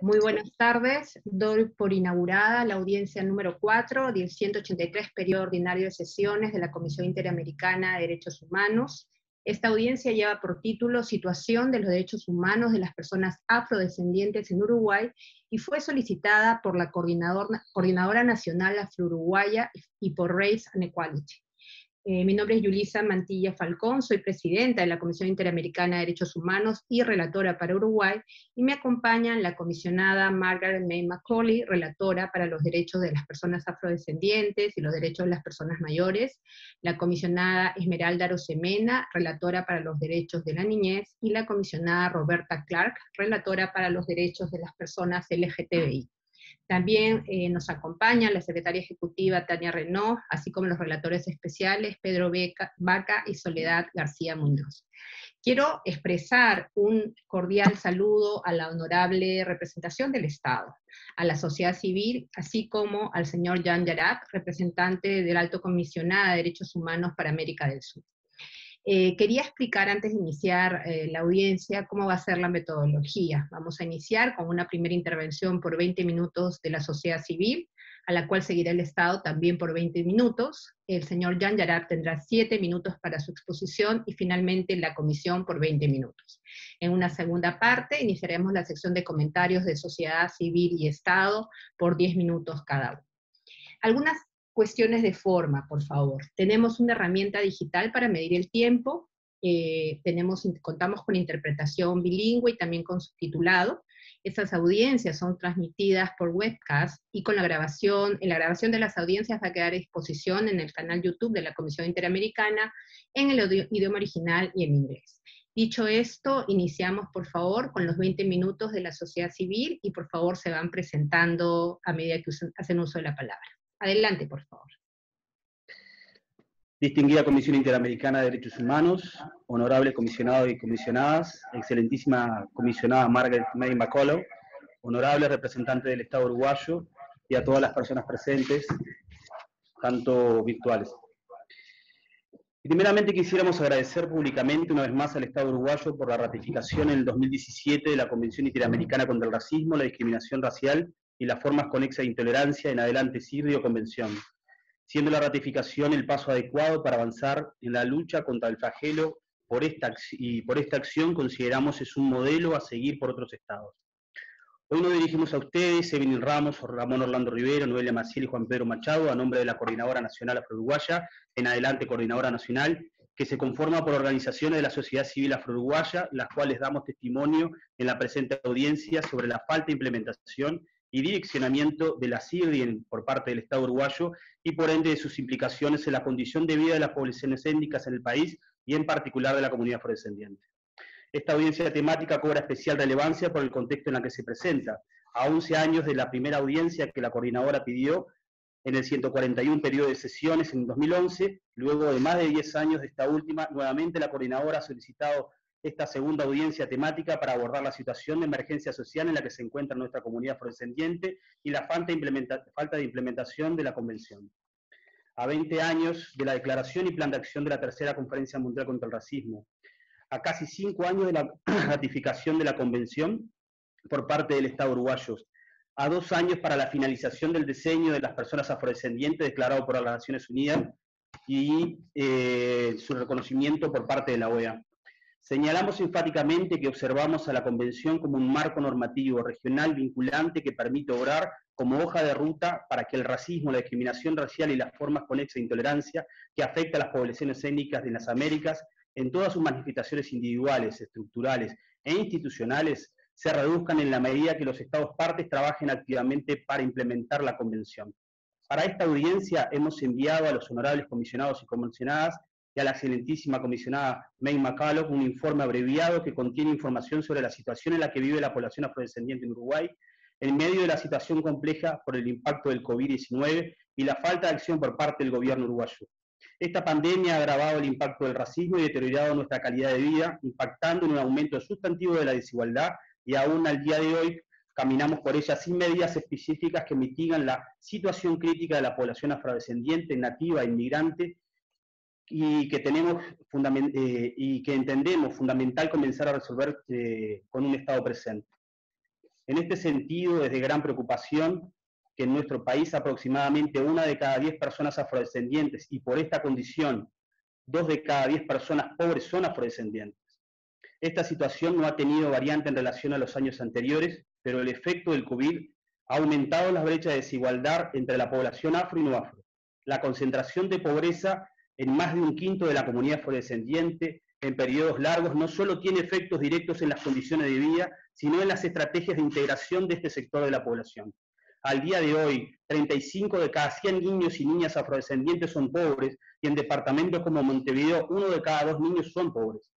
Muy buenas tardes. Doy por inaugurada la audiencia número 4 del 183 periodo ordinario de sesiones de la Comisión Interamericana de Derechos Humanos. Esta audiencia lleva por título Situación de los Derechos Humanos de las Personas Afrodescendientes en Uruguay y fue solicitada por la Coordinadora Nacional Afro-Uruguaya y por Race and Equality. Eh, mi nombre es Yulisa Mantilla Falcón, soy presidenta de la Comisión Interamericana de Derechos Humanos y relatora para Uruguay, y me acompañan la comisionada Margaret May Macaulay, relatora para los derechos de las personas afrodescendientes y los derechos de las personas mayores, la comisionada Esmeralda Rosemena, relatora para los derechos de la niñez, y la comisionada Roberta Clark, relatora para los derechos de las personas LGTBI. También eh, nos acompaña la secretaria ejecutiva Tania Renault, así como los relatores especiales Pedro Vaca y Soledad García Muñoz. Quiero expresar un cordial saludo a la honorable representación del Estado, a la sociedad civil, así como al señor Jan Yarat, representante del Alto Comisionado de Derechos Humanos para América del Sur. Eh, quería explicar antes de iniciar eh, la audiencia cómo va a ser la metodología. Vamos a iniciar con una primera intervención por 20 minutos de la sociedad civil, a la cual seguirá el Estado también por 20 minutos. El señor Jan Yarat tendrá 7 minutos para su exposición y finalmente la comisión por 20 minutos. En una segunda parte iniciaremos la sección de comentarios de sociedad civil y Estado por 10 minutos cada uno. Algunas cuestiones de forma, por favor. Tenemos una herramienta digital para medir el tiempo, eh, tenemos, contamos con interpretación bilingüe y también con subtitulado. Estas audiencias son transmitidas por webcast y con la grabación, en la grabación de las audiencias va a quedar a disposición en el canal YouTube de la Comisión Interamericana en el idioma original y en inglés. Dicho esto, iniciamos por favor con los 20 minutos de la sociedad civil y por favor se van presentando a medida que hacen uso de la palabra. Adelante, por favor. Distinguida Comisión Interamericana de Derechos Humanos, honorable comisionado y comisionadas, excelentísima comisionada Margaret May McCullough, honorable representante del Estado uruguayo y a todas las personas presentes, tanto virtuales. Primeramente quisiéramos agradecer públicamente una vez más al Estado uruguayo por la ratificación en el 2017 de la Convención Interamericana contra el Racismo, la Discriminación Racial y las formas conexas de intolerancia en adelante CIRDI o convención, siendo la ratificación el paso adecuado para avanzar en la lucha contra el flagelo por esta, y por esta acción consideramos es un modelo a seguir por otros estados. Hoy nos dirigimos a ustedes, Evelyn Ramos, Ramón Orlando Rivero, Noelia Maciel y Juan Pedro Machado, a nombre de la Coordinadora Nacional Afro-Uruguaya, en adelante Coordinadora Nacional, que se conforma por organizaciones de la sociedad civil afro-uruguaya, las cuales damos testimonio en la presente audiencia sobre la falta de implementación y direccionamiento de la CIRDI por parte del Estado uruguayo y por ende de sus implicaciones en la condición de vida de las poblaciones étnicas en el país y en particular de la comunidad afrodescendiente. Esta audiencia temática cobra especial relevancia por el contexto en el que se presenta. A 11 años de la primera audiencia que la coordinadora pidió en el 141 periodo de sesiones en 2011, luego de más de 10 años de esta última, nuevamente la coordinadora ha solicitado esta segunda audiencia temática para abordar la situación de emergencia social en la que se encuentra nuestra comunidad afrodescendiente y la falta de, implementación de la Convención. A 20 años de la declaración y plan de acción de la Tercera Conferencia Mundial contra el Racismo, a casi cinco años de la ratificación de la Convención por parte del Estado uruguayo, a dos años para la finalización del diseño de las personas afrodescendientes declarado por las Naciones Unidas y eh, su reconocimiento por parte de la OEA. Señalamos enfáticamente que observamos a la Convención como un marco normativo regional vinculante que permite obrar como hoja de ruta para que el racismo, la discriminación racial y las formas conexas de intolerancia que afecta a las poblaciones étnicas de las Américas en todas sus manifestaciones individuales, estructurales e institucionales se reduzcan en la medida que los Estados partes trabajen activamente para implementar la Convención. Para esta audiencia hemos enviado a los honorables comisionados y comisionadas y a la excelentísima comisionada May McCullough un informe abreviado que contiene información sobre la situación en la que vive la población afrodescendiente en Uruguay en medio de la situación compleja por el impacto del COVID-19 y la falta de acción por parte del gobierno uruguayo. Esta pandemia ha agravado el impacto del racismo y deteriorado nuestra calidad de vida, impactando en un aumento sustantivo de la desigualdad y aún al día de hoy caminamos por ella sin medidas específicas que mitigan la situación crítica de la población afrodescendiente, nativa, inmigrante y que tenemos eh, y que entendemos fundamental comenzar a resolver eh, con un Estado presente. En este sentido, es de gran preocupación que en nuestro país aproximadamente una de cada diez personas afrodescendientes y por esta condición, dos de cada diez personas pobres son afrodescendientes. Esta situación no ha tenido variante en relación a los años anteriores, pero el efecto del COVID ha aumentado las brechas de desigualdad entre la población afro y no afro. La concentración de pobreza en más de un quinto de la comunidad afrodescendiente en periodos largos no solo tiene efectos directos en las condiciones de vida, sino en las estrategias de integración de este sector de la población. Al día de hoy, 35 de cada 100 niños y niñas afrodescendientes son pobres y en departamentos como Montevideo, uno de cada dos niños son pobres,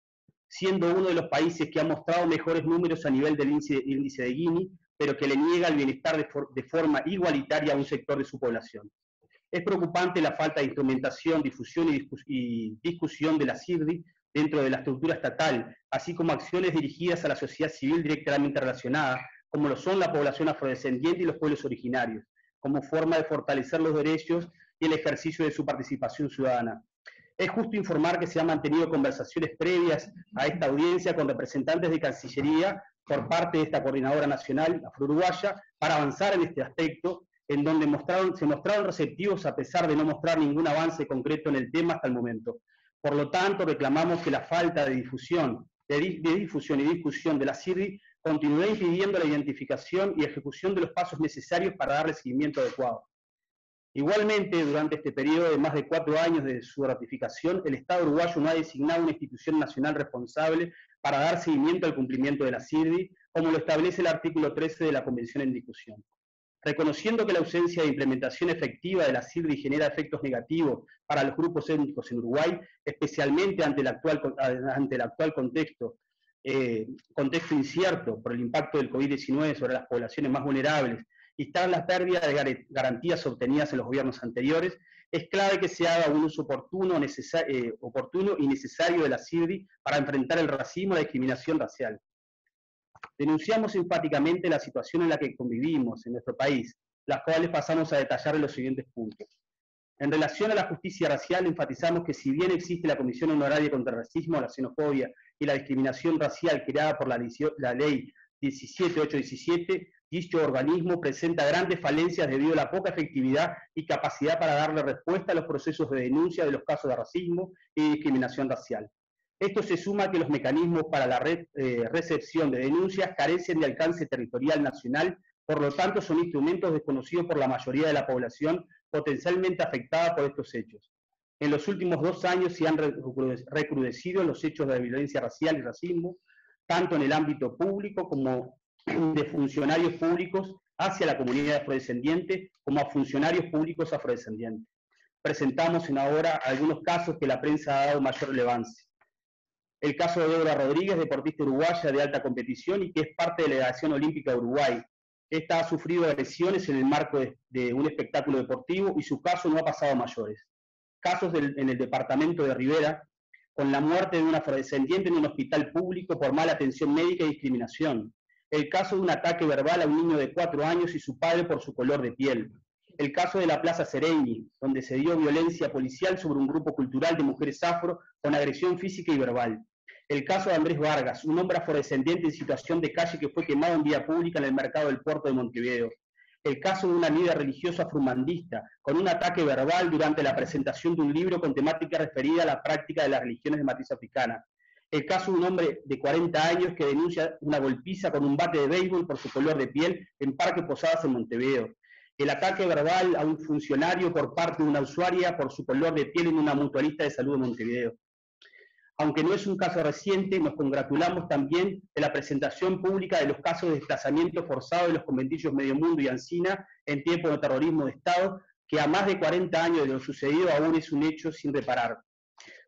siendo uno de los países que ha mostrado mejores números a nivel del índice, de Gini, pero que le niega el bienestar de forma igualitaria a un sector de su población. Es preocupante la falta de instrumentación, difusión y, discusión de la CIRDI dentro de la estructura estatal, así como acciones dirigidas a la sociedad civil directamente relacionada, como lo son la población afrodescendiente y los pueblos originarios, como forma de fortalecer los derechos y el ejercicio de su participación ciudadana. Es justo informar que se han mantenido conversaciones previas a esta audiencia con representantes de Cancillería por parte de esta Coordinadora Nacional Afro-Uruguaya para avanzar en este aspecto en donde se mostraron receptivos a pesar de no mostrar ningún avance concreto en el tema hasta el momento. Por lo tanto, reclamamos que la falta de difusión, de, difusión y discusión de la CIRI continúe impidiendo la identificación y ejecución de los pasos necesarios para darle seguimiento adecuado. Igualmente, durante este periodo de más de cuatro años de su ratificación, el Estado uruguayo no ha designado una institución nacional responsable para dar seguimiento al cumplimiento de la CIRDI, como lo establece el artículo 13 de la Convención en discusión reconociendo que la ausencia de implementación efectiva de la CIRDI genera efectos negativos para los grupos étnicos en Uruguay, especialmente ante el actual, eh, contexto incierto por el impacto del COVID-19 sobre las poblaciones más vulnerables y tras la pérdida de garantías obtenidas en los gobiernos anteriores, es clave que se haga un uso oportuno, eh, oportuno y necesario de la CIRDI para enfrentar el racismo y la discriminación racial. Denunciamos enfáticamente la situación en la que convivimos en nuestro país, las cuales pasamos a detallar en los siguientes puntos. En relación a la justicia racial, enfatizamos que si bien existe la Comisión Honoraria contra el Racismo, la Xenofobia y la Discriminación Racial creada por la, la Ley 17817, dicho organismo presenta grandes falencias debido a la poca efectividad y capacidad para darle respuesta a los procesos de denuncia de los casos de racismo y discriminación racial. Esto se suma a que los mecanismos para la eh, recepción de denuncias carecen de alcance territorial nacional, por lo tanto son instrumentos desconocidos por la mayoría de la población potencialmente afectada por estos hechos. En los últimos dos años se han recrudecido los hechos de violencia racial y racismo, tanto en el ámbito público como de funcionarios públicos hacia la comunidad afrodescendiente como a funcionarios públicos afrodescendientes. Presentamos en ahora algunos casos que la prensa ha dado mayor relevancia el caso de Débora Rodríguez, deportista uruguaya de alta competición y que es parte de la delegación olímpica de Uruguay. Esta ha sufrido agresiones en el marco de, un espectáculo deportivo y su caso no ha pasado a mayores. Casos en el departamento de Rivera, con la muerte de una afrodescendiente en un hospital público por mala atención médica y discriminación. El caso de un ataque verbal a un niño de cuatro años y su padre por su color de piel. El caso de la Plaza Sereñi, donde se dio violencia policial sobre un grupo cultural de mujeres afro con agresión física y verbal. El caso de Andrés Vargas, un hombre afrodescendiente en situación de calle que fue quemado en vía pública en el mercado del puerto de Montevideo. El caso de una líder religiosa afromandista con un ataque verbal durante la presentación de un libro con temática referida a la práctica de las religiones de matriz africana. El caso de un hombre de 40 años que denuncia una golpiza con un bate de béisbol por su color de piel en Parque Posadas en Montevideo el ataque verbal a un funcionario por parte de una usuaria por su color de piel en una mutualista de salud de Montevideo. Aunque no es un caso reciente, nos congratulamos también de la presentación pública de los casos de desplazamiento forzado de los conventillos Medio Mundo y Ancina en tiempo de terrorismo de Estado, que a más de 40 años de lo sucedido aún es un hecho sin reparar.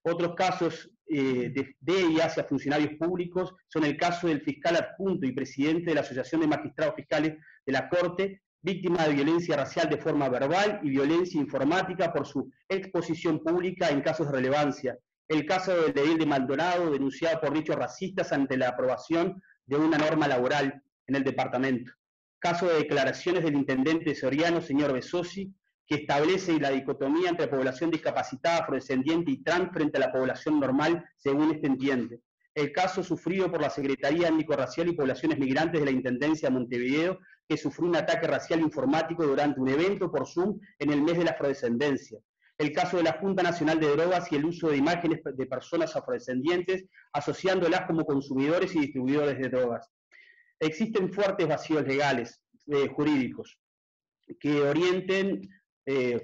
Otros casos eh, de, de, y hacia funcionarios públicos son el caso del fiscal adjunto y presidente de la Asociación de Magistrados Fiscales de la Corte, víctima de violencia racial de forma verbal y violencia informática por su exposición pública en casos de relevancia. El caso de Edil de Maldonado, denunciado por dichos racistas ante la aprobación de una norma laboral en el departamento. Caso de declaraciones del intendente soriano, señor Besosi, que establece la dicotomía entre población discapacitada, afrodescendiente y trans frente a la población normal, según este entiende. El caso sufrido por la Secretaría Étnico-Racial y Poblaciones Migrantes de la Intendencia de Montevideo, que sufrió un ataque racial informático durante un evento por Zoom en el mes de la afrodescendencia. El caso de la Junta Nacional de Drogas y el uso de imágenes de personas afrodescendientes, asociándolas como consumidores y distribuidores de drogas. Existen fuertes vacíos legales, eh, jurídicos, que orienten eh,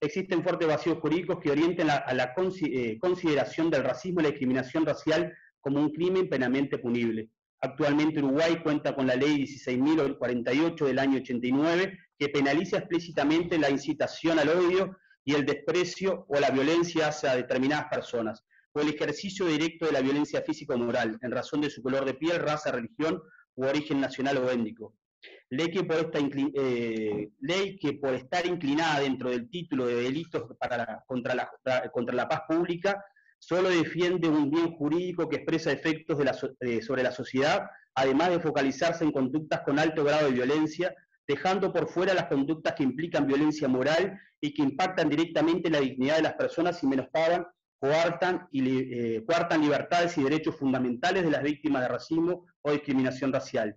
existen fuertes vacíos jurídicos que orienten a la eh, consideración del racismo y la discriminación racial como un crimen penalmente punible. Actualmente Uruguay cuenta con la ley 16.048 del año 89 que penaliza explícitamente la incitación al odio y el desprecio o la violencia hacia determinadas personas, o el ejercicio directo de la violencia física o moral, en razón de su color de piel, raza, religión u origen nacional o étnico. Ley que, por esta, eh, ley que por estar inclinada dentro del título de delitos contra, la, contra la paz pública, solo defiende un bien jurídico que expresa efectos eh, sobre la sociedad, además de focalizarse en conductas con alto grado de violencia, dejando por fuera las conductas que implican violencia moral y que impactan directamente la dignidad de las personas y menoscaban, coartan, y, eh, coartan libertades y derechos fundamentales de las víctimas de racismo o discriminación racial.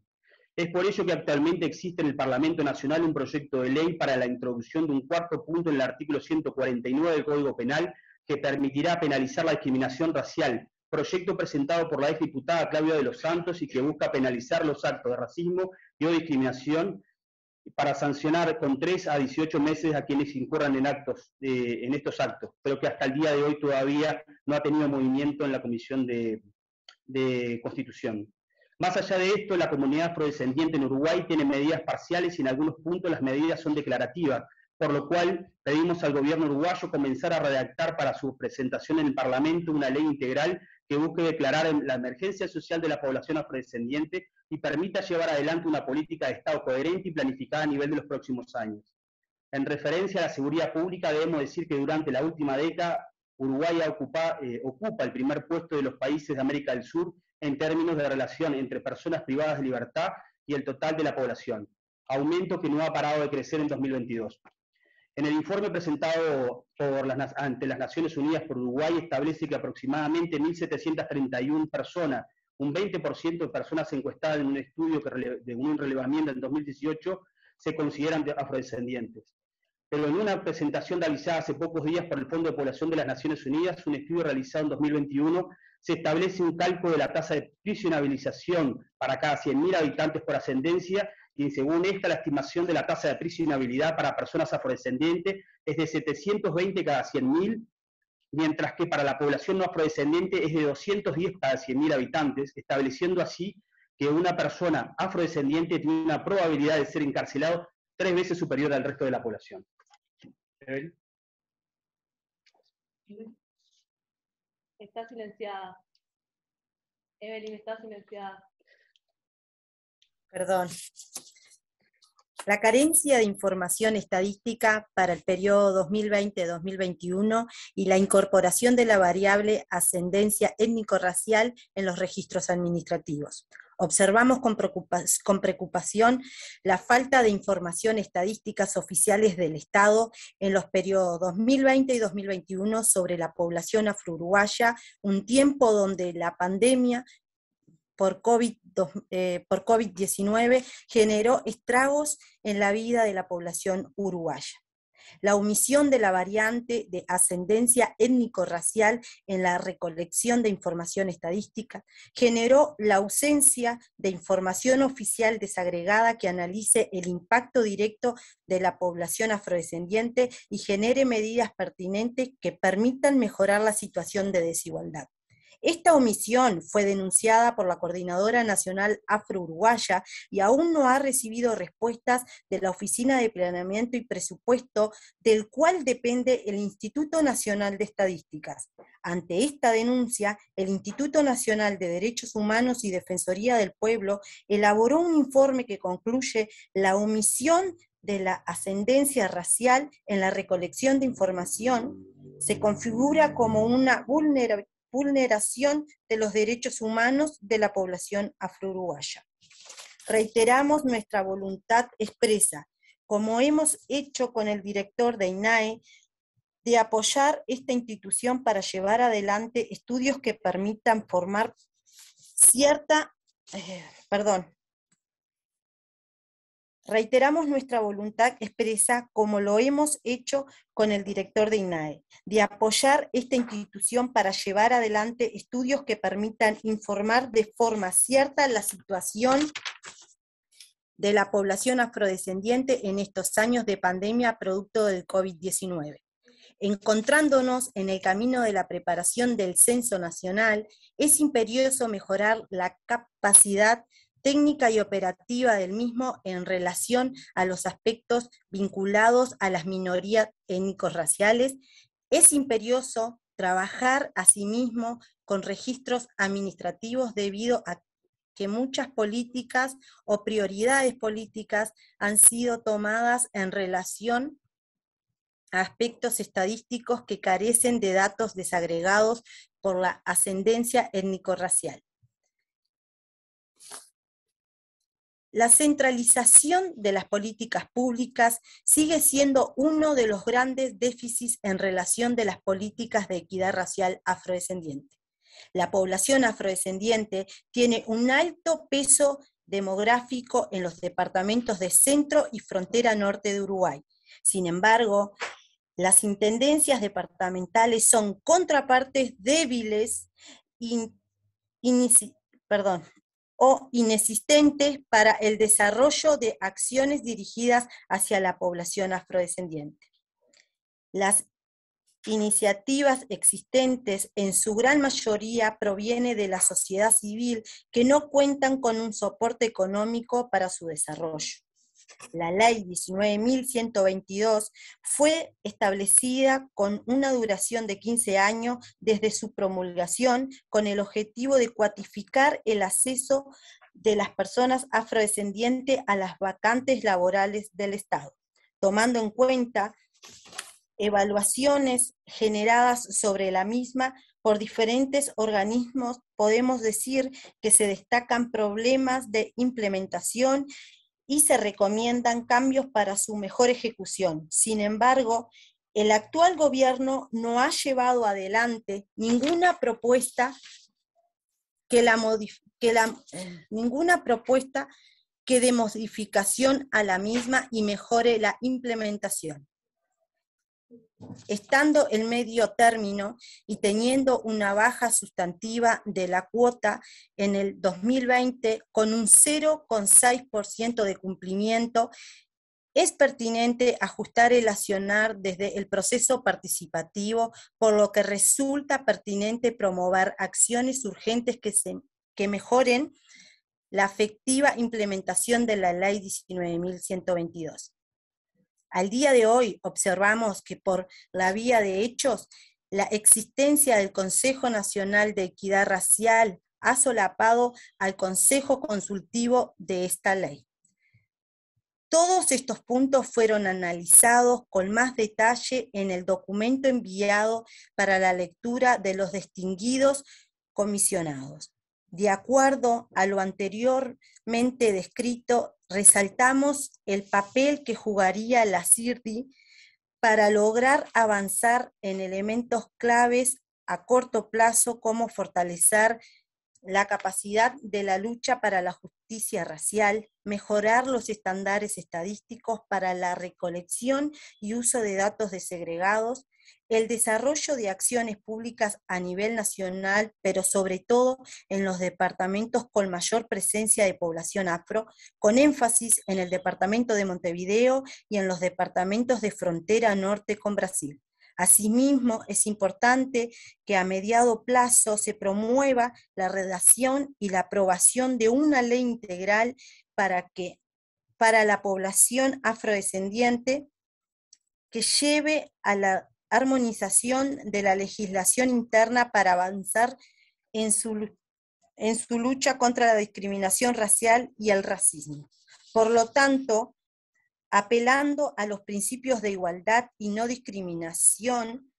Es por ello que actualmente existe en el Parlamento Nacional un proyecto de ley para la introducción de un cuarto punto en el artículo 149 del Código Penal que permitirá penalizar la discriminación racial, proyecto presentado por la exdiputada Claudia de los Santos y que busca penalizar los actos de racismo y o discriminación para sancionar con 3 a 18 meses a quienes incurran en, actos, eh, en estos actos, pero que hasta el día de hoy todavía no ha tenido movimiento en la Comisión de, de Constitución. Más allá de esto, la comunidad afrodescendiente en Uruguay tiene medidas parciales y en algunos puntos las medidas son declarativas, por lo cual pedimos al gobierno uruguayo comenzar a redactar para su presentación en el Parlamento una ley integral que busque declarar la emergencia social de la población afrodescendiente y permita llevar adelante una política de Estado coherente y planificada a nivel de los próximos años. En referencia a la seguridad pública, debemos decir que durante la última década Uruguay ocupa, eh, ocupa el primer puesto de los países de América del Sur en términos de relación entre personas privadas de libertad y el total de la población, aumento que no ha parado de crecer en 2022. En el informe presentado ante las Naciones Unidas por Uruguay establece que aproximadamente 1.731 personas, un 20% de personas encuestadas en un estudio de un relevamiento en 2018, se consideran afrodescendientes. Pero en una presentación realizada hace pocos días por el Fondo de Población de las Naciones Unidas, un estudio realizado en 2021, se establece un cálculo de la tasa de prisionabilización para cada 100.000 habitantes por ascendencia y según esta, la estimación de la tasa de prisionabilidad para personas afrodescendientes es de 720 cada 100.000, mientras que para la población no afrodescendiente es de 210 cada 100.000 habitantes, estableciendo así que una persona afrodescendiente tiene una probabilidad de ser encarcelado tres veces superior al resto de la población. Está silenciada. Evelyn está silenciada. Perdón. La carencia de información estadística para el periodo 2020-2021 y la incorporación de la variable ascendencia étnico-racial en los registros administrativos. Observamos con, preocupación la falta de información estadísticas oficiales del Estado en los periodos 2020 y 2021 sobre la población afro-uruguaya, un tiempo donde la pandemia por eh, COVID-19 generó estragos en la vida de la población uruguaya. La omisión de la variante de ascendencia étnico-racial en la recolección de información estadística generó la ausencia de información oficial desagregada que analice el impacto directo de la población afrodescendiente y genere medidas pertinentes que permitan mejorar la situación de desigualdad. Esta omisión fue denunciada por la Coordinadora Nacional Afro-Uruguaya y aún no ha recibido respuestas de la Oficina de Planeamiento y Presupuesto, del cual depende el Instituto Nacional de Estadísticas. Ante esta denuncia, el Instituto Nacional de Derechos Humanos y Defensoría del Pueblo elaboró un informe que concluye la omisión de la ascendencia racial en la recolección de información se configura como una vulnerabilidad vulneración de los derechos humanos de la población afro-uruguaya. Reiteramos nuestra voluntad expresa, como hemos hecho con el director de INAE, de apoyar esta institución para llevar adelante estudios que permitan formar cierta, eh, perdón, Reiteramos nuestra voluntad expresa, como lo hemos hecho con el director de INAE, de apoyar esta institución para llevar adelante estudios que permitan informar de forma cierta la situación de la población afrodescendiente en estos años de pandemia producto del COVID-19. Encontrándonos en el camino de la preparación del censo nacional, es imperioso mejorar la capacidad técnica y operativa del mismo en relación a los aspectos vinculados a las minorías étnico-raciales, es imperioso trabajar asimismo con registros administrativos debido a que muchas políticas o prioridades políticas han sido tomadas en relación a aspectos estadísticos que carecen de datos desagregados por la ascendencia étnico-racial. La centralización de las políticas públicas sigue siendo uno de los grandes déficits en relación de las políticas de equidad racial afrodescendiente. La población afrodescendiente tiene un alto peso demográfico en los departamentos de centro y frontera norte de Uruguay. Sin embargo, las intendencias departamentales son contrapartes débiles perdón, o inexistentes para el desarrollo de acciones dirigidas hacia la población afrodescendiente. Las iniciativas existentes en su gran mayoría provienen de la sociedad civil que no cuentan con un soporte económico para su desarrollo. La ley 19.122 fue establecida con una duración de 15 años desde su promulgación con el objetivo de cuantificar el acceso de las personas afrodescendientes a las vacantes laborales del Estado, tomando en cuenta evaluaciones generadas sobre la misma por diferentes organismos, podemos decir que se destacan problemas de implementación y se recomiendan cambios para su mejor ejecución. Sin embargo, el actual gobierno no ha llevado adelante ninguna propuesta que la, que la eh, ninguna propuesta que dé modificación a la misma y mejore la implementación. Estando en medio término y teniendo una baja sustantiva de la cuota en el 2020 con un 0,6% de cumplimiento, es pertinente ajustar el accionar desde el proceso participativo, por lo que resulta pertinente promover acciones urgentes que, se, que mejoren la efectiva implementación de la Ley 19.122. Al día de hoy observamos que por la vía de hechos, la existencia del Consejo Nacional de Equidad Racial ha solapado al Consejo Consultivo de esta ley. Todos estos puntos fueron analizados con más detalle en el documento enviado para la lectura de los distinguidos comisionados. De acuerdo a lo anteriormente descrito, resaltamos el papel que jugaría la CIRDI para lograr avanzar en elementos claves a corto plazo como fortalecer la capacidad de la lucha para la justicia racial, mejorar los estándares estadísticos para la recolección y uso de datos desegregados, el desarrollo de acciones públicas a nivel nacional, pero sobre todo en los departamentos con mayor presencia de población afro, con énfasis en el departamento de Montevideo y en los departamentos de frontera norte con Brasil. Asimismo, es importante que a mediado plazo se promueva la redacción y la aprobación de una ley integral para que para la población afrodescendiente que lleve a la armonización de la legislación interna para avanzar en su, en su lucha contra la discriminación racial y el racismo. Por lo tanto, apelando a los principios de igualdad y no discriminación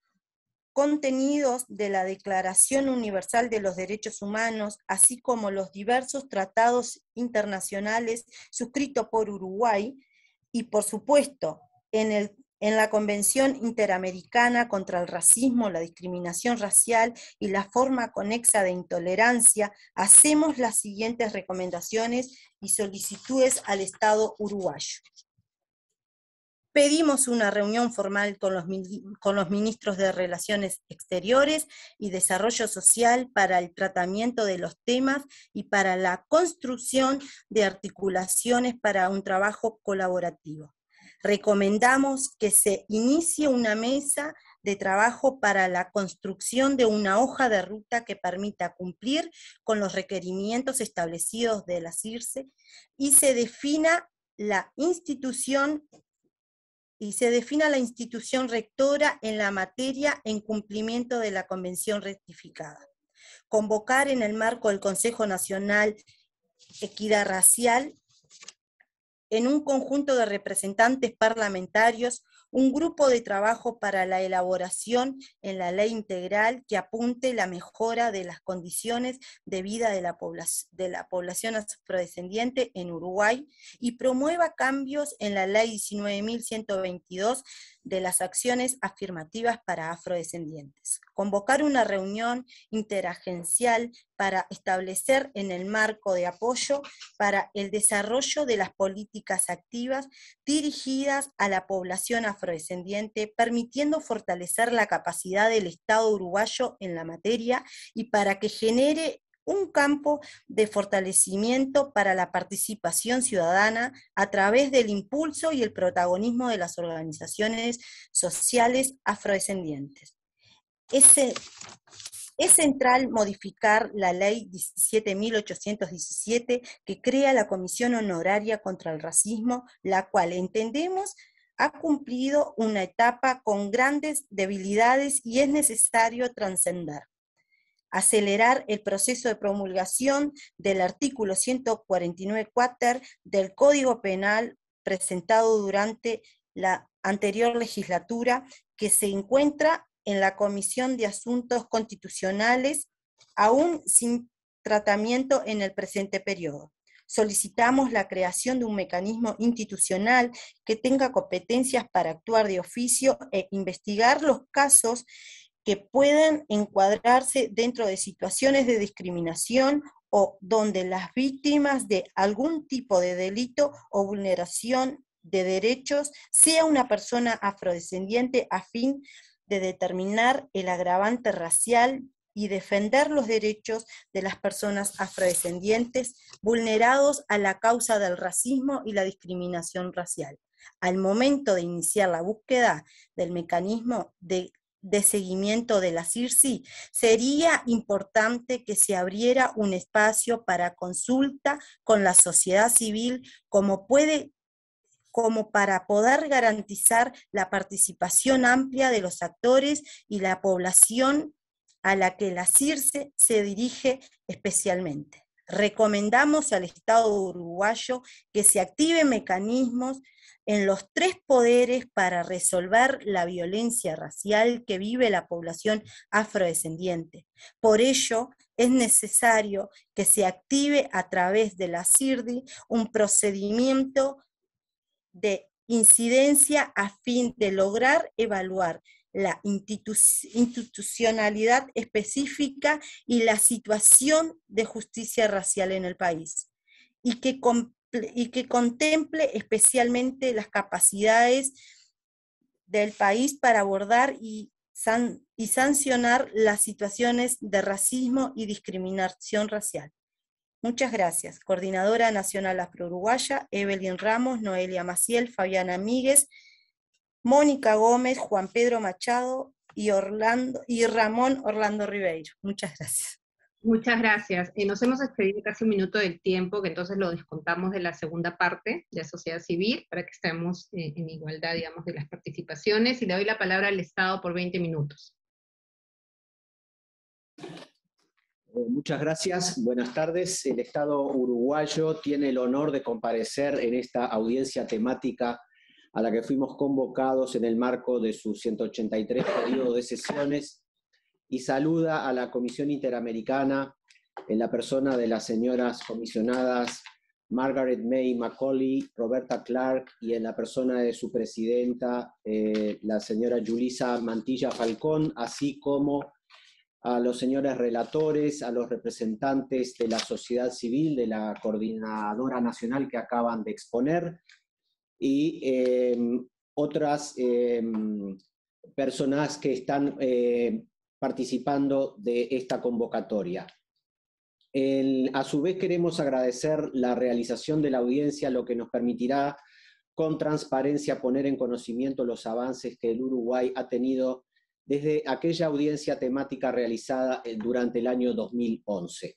contenidos de la Declaración Universal de los Derechos Humanos, así como los diversos tratados internacionales suscritos por Uruguay, y por supuesto en el En la Convención Interamericana contra el Racismo, la Discriminación Racial y la forma conexa de intolerancia, hacemos las siguientes recomendaciones y solicitudes al Estado uruguayo. Pedimos una reunión formal con los, con los, ministros de Relaciones Exteriores y Desarrollo Social para el tratamiento de los temas y para la construcción de articulaciones para un trabajo colaborativo. Recomendamos que se inicie una mesa de trabajo para la construcción de una hoja de ruta que permita cumplir con los requerimientos establecidos de la CIRSE y se defina la institución y se defina la institución rectora en la materia en cumplimiento de la convención rectificada. Convocar en el marco del Consejo Nacional Equidad Racial en un conjunto de representantes parlamentarios un grupo de trabajo para la elaboración en la ley integral que apunte la mejora de las condiciones de vida de la, población afrodescendiente en Uruguay y promueva cambios en la ley 19.122 de las acciones afirmativas para afrodescendientes. Convocar una reunión interagencial para establecer en el marco de apoyo para el desarrollo de las políticas activas dirigidas a la población afrodescendiente, permitiendo fortalecer la capacidad del Estado uruguayo en la materia y para que genere un campo de fortalecimiento para la participación ciudadana a través del impulso y el protagonismo de las organizaciones sociales afrodescendientes. Es, central modificar la ley 17.817 que crea la Comisión Honoraria contra el Racismo, la cual entendemos ha cumplido una etapa con grandes debilidades y es necesario trascender acelerar el proceso de promulgación del artículo 149 cuater del Código Penal presentado durante la anterior legislatura que se encuentra en la Comisión de Asuntos Constitucionales aún sin tratamiento en el presente periodo. Solicitamos la creación de un mecanismo institucional que tenga competencias para actuar de oficio e investigar los casos que puedan encuadrarse dentro de situaciones de discriminación o donde las víctimas de algún tipo de delito o vulneración de derechos sea una persona afrodescendiente a fin de determinar el agravante racial y defender los derechos de las personas afrodescendientes vulnerados a la causa del racismo y la discriminación racial. Al momento de iniciar la búsqueda del mecanismo de de seguimiento de la CIRSI, sería importante que se abriera un espacio para consulta con la sociedad civil como puede como para poder garantizar la participación amplia de los actores y la población a la que la CIRSE se dirige especialmente. Recomendamos al Estado uruguayo que se activen mecanismos en los tres poderes para resolver la violencia racial que vive la población afrodescendiente. Por ello, es necesario que se active a través de la CIRDI un procedimiento de incidencia a fin de lograr evaluar la institucionalidad específica y la situación de justicia racial en el país, y que y que contemple especialmente las capacidades del país para abordar y, sancionar las situaciones de racismo y discriminación racial. Muchas gracias. Coordinadora Nacional Afro-Uruguaya, Evelyn Ramos, Noelia Maciel, Fabiana Míguez, Mónica Gómez, Juan Pedro Machado y, Orlando, y Ramón Orlando Ribeiro. Muchas gracias. Muchas gracias. Eh, nos hemos excedido casi un minuto del tiempo, que entonces lo descontamos de la segunda parte de sociedad civil, para que estemos eh, en igualdad, digamos, de las participaciones, y le doy la palabra al Estado por 20 minutos. Eh, muchas gracias. Buenas tardes. El Estado uruguayo tiene el honor de comparecer en esta audiencia temática a la que fuimos convocados en el marco de su 183 periodo de sesiones y saluda a la Comisión Interamericana en la persona de las señoras comisionadas Margaret May Macaulay, Roberta Clark y en la persona de su presidenta, eh, la señora Julisa Mantilla Falcón, así como a los señores relatores, a los representantes de la sociedad civil, de la coordinadora nacional que acaban de exponer, y em, otras em, personas que están eh, participando de esta convocatoria a su vez queremos agradecer la realización de la audiencia, lo que nos permitirá con transparencia poner en conocimiento los avances que el Uruguay ha tenido desde aquella audiencia temática realizada eh, durante el año 2011.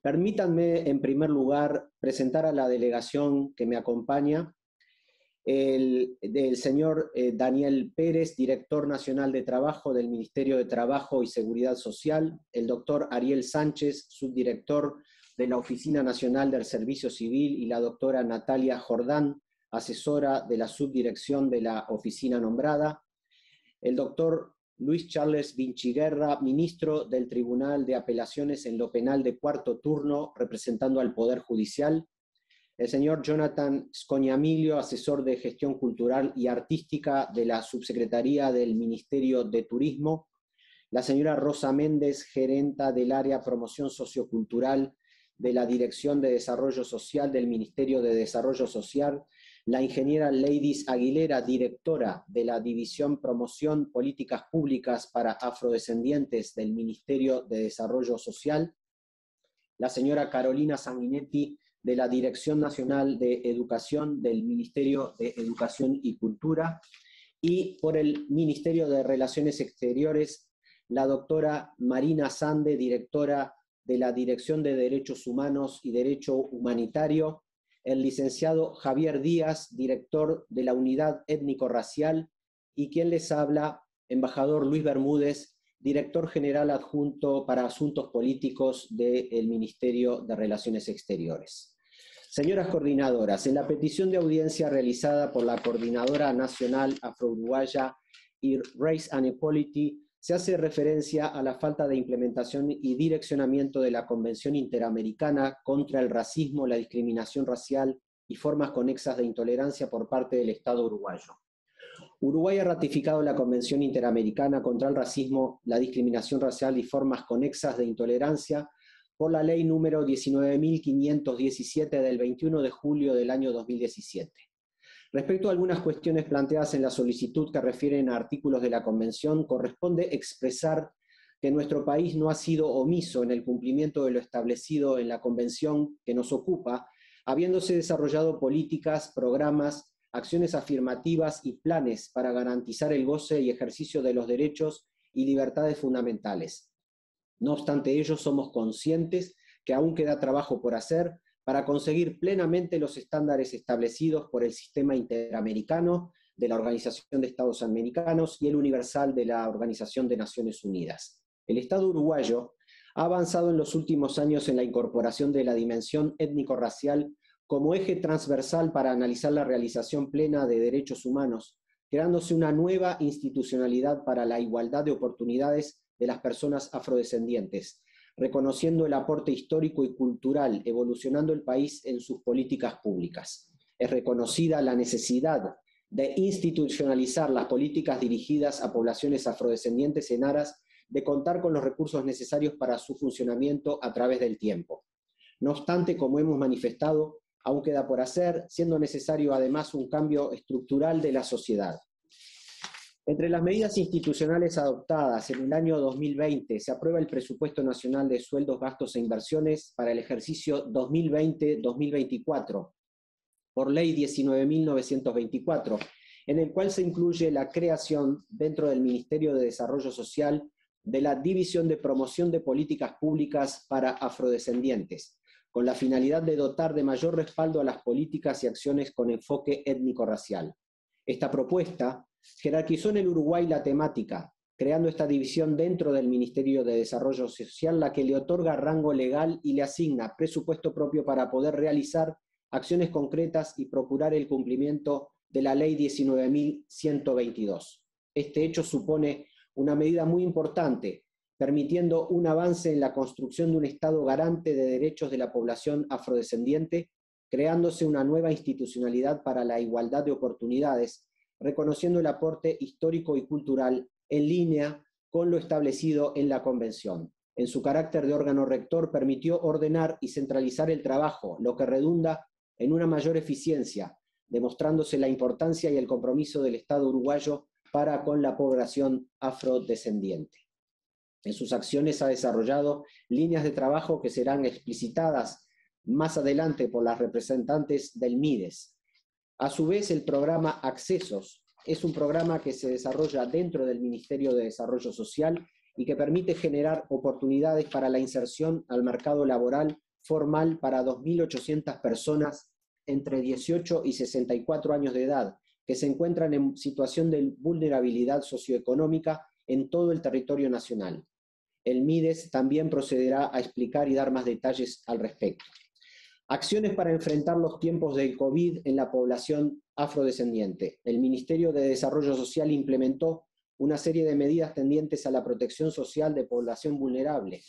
Permítanme, en primer lugar, presentar a la delegación que me acompaña, el, señor eh, Daniel Pérez, director nacional de trabajo del Ministerio de Trabajo y Seguridad Social, el doctor Ariel Sánchez, subdirector de la Oficina Nacional del Servicio Civil, y la doctora Natalia Jordán, asesora de la subdirección de la oficina nombrada, el doctor Luis Charles Vinciguerra, ministro del Tribunal de Apelaciones en lo Penal de cuarto turno, representando al Poder Judicial, el señor Jonathan Scognamilio, asesor de gestión cultural y artística de la Subsecretaría del Ministerio de Turismo, la señora Rosa Méndez, gerenta del área promoción sociocultural de la Dirección de Desarrollo Social del Ministerio de Desarrollo Social, la ingeniera Ladies Aguilera, directora de la División Promoción Políticas Públicas para Afrodescendientes del Ministerio de Desarrollo Social, la señora Carolina Sanguinetti, de la Dirección Nacional de Educación del Ministerio de Educación y Cultura y por el Ministerio de Relaciones Exteriores, la doctora Marina Sande, directora de la Dirección de Derechos Humanos y Derecho Humanitario, el licenciado Javier Díaz, director de la Unidad Étnico-Racial, y quien les habla, embajador Luis Bermúdez, director general adjunto para Asuntos Políticos del Ministerio de Relaciones Exteriores. Señoras coordinadoras, en la petición de audiencia realizada por la Coordinadora Nacional Afro-Uruguaya y Race and Equality, se hace referencia a la falta de implementación y direccionamiento de la Convención Interamericana contra el Racismo, la Discriminación Racial y formas conexas de intolerancia por parte del Estado uruguayo. Uruguay ha ratificado la Convención Interamericana contra el Racismo, la Discriminación Racial y formas conexas de intolerancia por la ley número 19.517 del 21 de julio del año 2017. Respecto a algunas cuestiones planteadas en la solicitud que refieren a artículos de la Convención, corresponde expresar que nuestro país no ha sido omiso en el cumplimiento de lo establecido en la Convención que nos ocupa, habiéndose desarrollado políticas, programas, acciones afirmativas y planes para garantizar el goce y ejercicio de los derechos y libertades fundamentales, no obstante ello, somos conscientes que aún queda trabajo por hacer para conseguir plenamente los estándares establecidos por el sistema interamericano de la Organización de Estados Americanos y el universal de la Organización de Naciones Unidas. El Estado uruguayo ha avanzado en los últimos años en la incorporación de la dimensión étnico-racial como eje transversal para analizar la realización plena de derechos humanos, creándose una nueva institucionalidad para la igualdad de oportunidades de las personas afrodescendientes, reconociendo el aporte histórico y cultural, evolucionando el país en sus políticas públicas. Es reconocida la necesidad de institucionalizar las políticas dirigidas a poblaciones afrodescendientes en aras de contar con los recursos necesarios para su funcionamiento a través del tiempo. No obstante, como hemos manifestado, aún queda por hacer, siendo necesario además un cambio estructural de la sociedad. Entre las medidas institucionales adoptadas en el año 2020 se aprueba el Presupuesto Nacional de Sueldos, Gastos e Inversiones para el ejercicio 2020-2024 por Ley 19.924, en el cual se incluye la creación dentro del Ministerio de Desarrollo Social de la División de Promoción de Políticas Públicas para Afrodescendientes, con la finalidad de dotar de mayor respaldo a las políticas y acciones con enfoque étnico-racial. Esta propuesta jerarquizó en el Uruguay la temática, creando esta división dentro del Ministerio de Desarrollo Social, la que le otorga rango legal y le asigna presupuesto propio para poder realizar acciones concretas y procurar el cumplimiento de la Ley 19.122. Este hecho supone una medida muy importante, permitiendo un avance en la construcción de un Estado garante de derechos de la población afrodescendiente creándose una nueva institucionalidad para la igualdad de oportunidades, reconociendo el aporte histórico y cultural en línea con lo establecido en la Convención. En su carácter de órgano rector permitió ordenar y centralizar el trabajo, lo que redunda en una mayor eficiencia, demostrándose la importancia y el compromiso del Estado uruguayo para con la población afrodescendiente. En sus acciones ha desarrollado líneas de trabajo que serán explicitadas más adelante por las representantes del MIDES. A su vez, el programa Accesos es un programa que se desarrolla dentro del Ministerio de Desarrollo Social y que permite generar oportunidades para la inserción al mercado laboral formal para 2.800 personas entre 18 y 64 años de edad, que se encuentran en situación de vulnerabilidad socioeconómica en todo el territorio nacional. El MIDES también procederá a explicar y dar más detalles al respecto. Acciones para enfrentar los tiempos del COVID en la población afrodescendiente. El Ministerio de Desarrollo Social implementó una serie de medidas tendientes a la protección social de población vulnerable.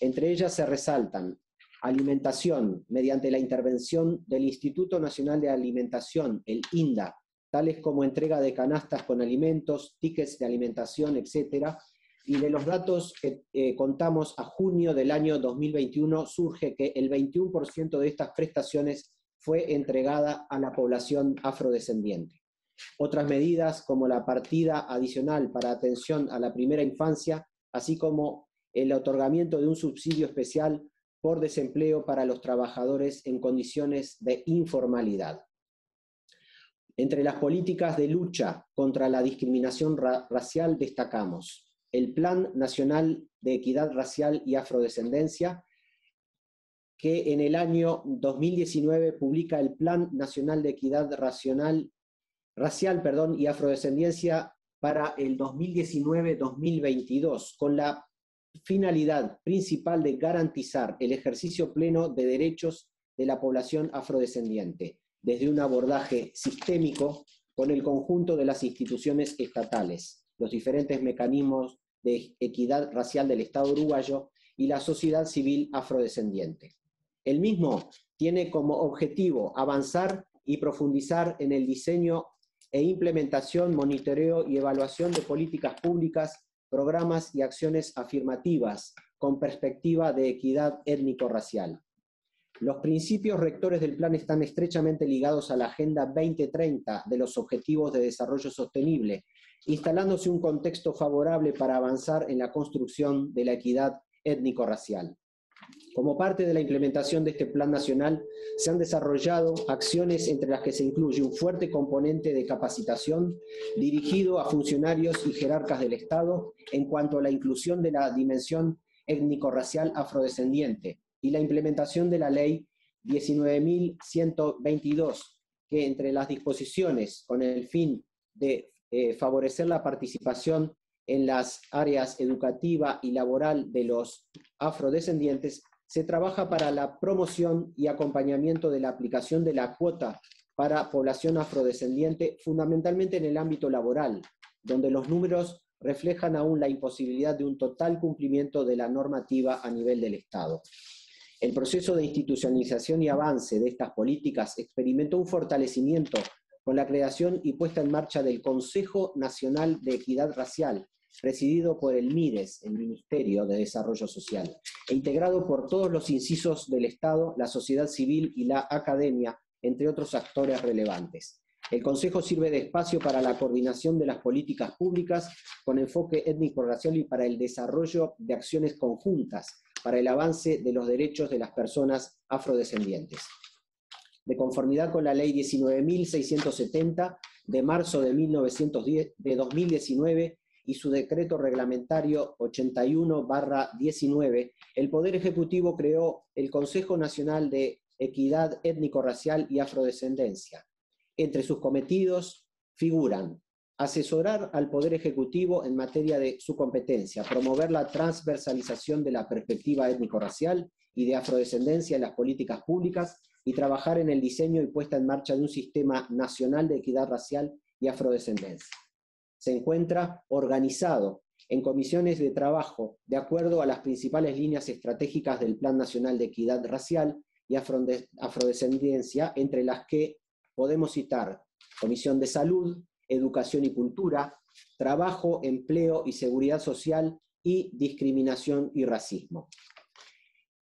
Entre ellas se resaltan alimentación mediante la intervención del Instituto Nacional de Alimentación, el INDA, tales como entrega de canastas con alimentos, tickets de alimentación, etcétera, y de los datos que eh, contamos a junio del año 2021 surge que el 21% de estas prestaciones fue entregada a la población afrodescendiente. Otras medidas como la partida adicional para atención a la primera infancia, así como el otorgamiento de un subsidio especial por desempleo para los trabajadores en condiciones de informalidad. Entre las políticas de lucha contra la discriminación racial destacamos el Plan Nacional de Equidad Racial y Afrodescendencia, que en el año 2019 publica el Plan Nacional de Equidad Racional, Racial perdón, y Afrodescendencia para el 2019-2022, con la finalidad principal de garantizar el ejercicio pleno de derechos de la población afrodescendiente, desde un abordaje sistémico con el conjunto de las instituciones estatales, los diferentes mecanismos de equidad racial del Estado uruguayo y la sociedad civil afrodescendiente. El mismo tiene como objetivo avanzar y profundizar en el diseño e implementación, monitoreo y evaluación de políticas públicas, programas y acciones afirmativas con perspectiva de equidad étnico-racial. Los principios rectores del plan están estrechamente ligados a la Agenda 2030 de los Objetivos de Desarrollo Sostenible, instalándose un contexto favorable para avanzar en la construcción de la equidad étnico-racial. Como parte de la implementación de este plan nacional, se han desarrollado acciones entre las que se incluye un fuerte componente de capacitación dirigido a funcionarios y jerarcas del Estado en cuanto a la inclusión de la dimensión étnico-racial afrodescendiente, y la implementación de la ley 19.122, que entre las disposiciones con el fin de eh, favorecer la participación en las áreas educativa y laboral de los afrodescendientes, se trabaja para la promoción y acompañamiento de la aplicación de la cuota para población afrodescendiente, fundamentalmente en el ámbito laboral, donde los números reflejan aún la imposibilidad de un total cumplimiento de la normativa a nivel del Estado. El proceso de institucionalización y avance de estas políticas experimentó un fortalecimiento con la creación y puesta en marcha del Consejo Nacional de Equidad Racial, presidido por el MIDES, el Ministerio de Desarrollo Social, e integrado por todos los incisos del Estado, la sociedad civil y la academia, entre otros actores relevantes. El Consejo sirve de espacio para la coordinación de las políticas públicas con enfoque étnico-racial y para el desarrollo de acciones conjuntas para el avance de los derechos de las personas afrodescendientes. De conformidad con la Ley 19.670 de marzo de, 1910, de 2019 y su decreto reglamentario 81-19, el Poder Ejecutivo creó el Consejo Nacional de Equidad Étnico-Racial y Afrodescendencia. Entre sus cometidos figuran asesorar al Poder Ejecutivo en materia de su competencia, promover la transversalización de la perspectiva étnico-racial y de afrodescendencia en las políticas públicas y trabajar en el diseño y puesta en marcha de un sistema nacional de equidad racial y afrodescendencia. Se encuentra organizado en comisiones de trabajo de acuerdo a las principales líneas estratégicas del Plan Nacional de Equidad Racial y afrodescendencia, entre las que podemos citar Comisión de Salud, Educación y Cultura, Trabajo, Empleo y Seguridad Social y Discriminación y Racismo.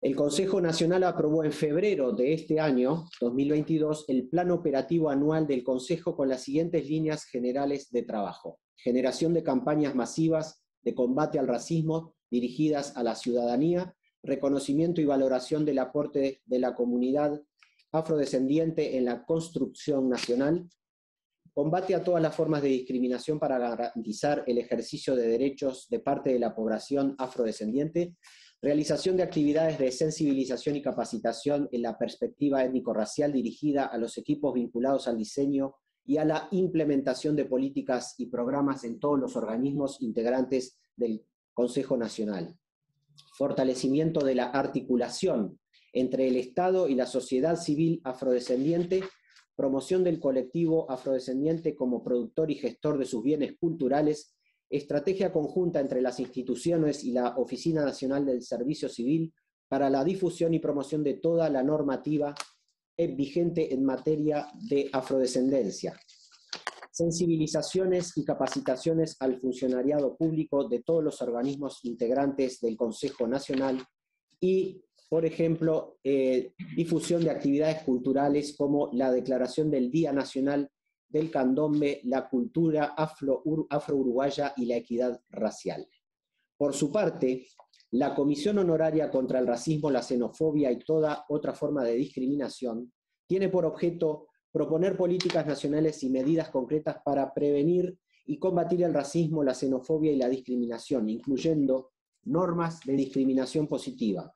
El Consejo Nacional aprobó en febrero de este año, 2022, el Plan Operativo Anual del Consejo con las siguientes líneas generales de trabajo. Generación de campañas masivas de combate al racismo dirigidas a la ciudadanía, reconocimiento y valoración del aporte de la comunidad afrodescendiente en la construcción nacional, combate a todas las formas de discriminación para garantizar el ejercicio de derechos de parte de la población afrodescendiente, realización de actividades de sensibilización y capacitación en la perspectiva étnico-racial dirigida a los equipos vinculados al diseño y a la implementación de políticas y programas en todos los organismos integrantes del Consejo Nacional. Fortalecimiento de la articulación entre el Estado y la sociedad civil afrodescendiente, promoción del colectivo afrodescendiente como productor y gestor de sus bienes culturales, estrategia conjunta entre las instituciones y la Oficina Nacional del Servicio Civil para la difusión y promoción de toda la normativa vigente en materia de afrodescendencia, sensibilizaciones y capacitaciones al funcionariado público de todos los organismos integrantes del Consejo Nacional y, por ejemplo, eh, difusión de actividades culturales como la declaración del Día Nacional del Candombe, la cultura afro-uruguaya y la equidad racial. Por su parte, la Comisión Honoraria contra el Racismo, la Xenofobia y toda otra forma de discriminación tiene por objeto proponer políticas nacionales y medidas concretas para prevenir y combatir el racismo, la xenofobia y la discriminación, incluyendo normas de discriminación positiva.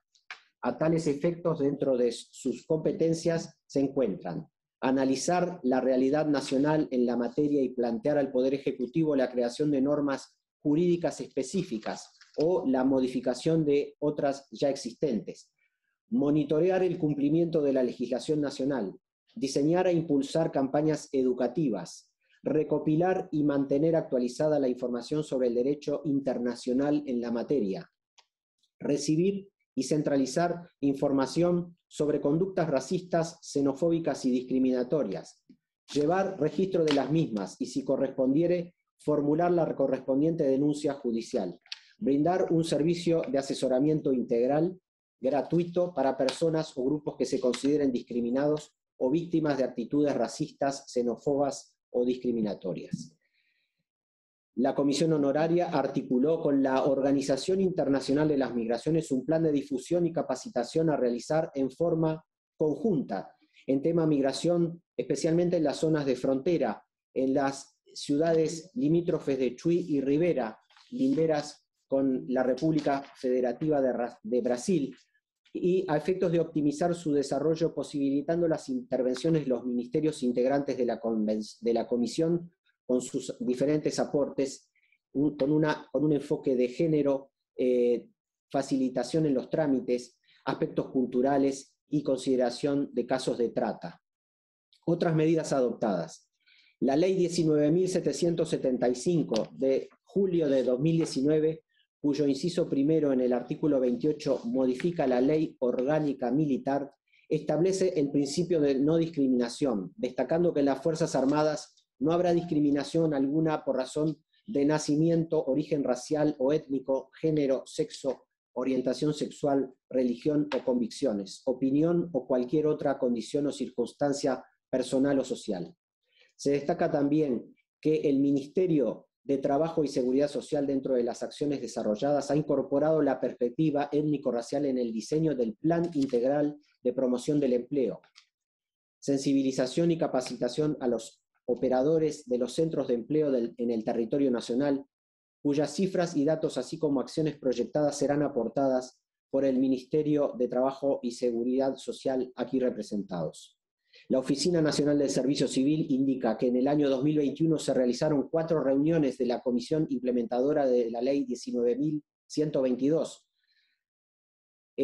A tales efectos, dentro de sus competencias se encuentran analizar la realidad nacional en la materia y plantear al Poder Ejecutivo la creación de normas jurídicas específicas o la modificación de otras ya existentes, monitorear el cumplimiento de la legislación nacional, diseñar e impulsar campañas educativas, recopilar y mantener actualizada la información sobre el derecho internacional en la materia, recibir y centralizar información sobre conductas racistas, xenofóbicas y discriminatorias, llevar registro de las mismas y, si correspondiere, formular la correspondiente denuncia judicial, brindar un servicio de asesoramiento integral gratuito para personas o grupos que se consideren discriminados o víctimas de actitudes racistas, xenófobas o discriminatorias. La Comisión Honoraria articuló con la Organización Internacional de las Migraciones un plan de difusión y capacitación a realizar en forma conjunta en tema migración, especialmente en las zonas de frontera, en las ciudades limítrofes de Chuy y Rivera, linderas con la República Federativa de, Brasil, y a efectos de optimizar su desarrollo, posibilitando las intervenciones de los ministerios integrantes de la, de la Comisión con sus diferentes aportes, con, una, con, un enfoque de género, eh, facilitación en los trámites, aspectos culturales y consideración de casos de trata. Otras medidas adoptadas. La Ley 19.775 de julio de 2019 cuyo inciso primero en el artículo 28 modifica la ley orgánica militar, establece el principio de no discriminación, destacando que las Fuerzas Armadas no habrá discriminación alguna por razón de nacimiento, origen racial o étnico, género, sexo, orientación sexual, religión o convicciones, opinión o cualquier otra condición o circunstancia personal o social. Se destaca también que el Ministerio de Trabajo y Seguridad Social dentro de las acciones desarrolladas ha incorporado la perspectiva étnico-racial en el diseño del Plan Integral de Promoción del Empleo, sensibilización y capacitación a los operadores de los centros de empleo en el territorio nacional, cuyas cifras y datos, así como acciones proyectadas, serán aportadas por el Ministerio de Trabajo y Seguridad Social aquí representados. La Oficina Nacional del Servicio Civil indica que en el año 2021 se realizaron cuatro reuniones de la Comisión Implementadora de la Ley 19.122,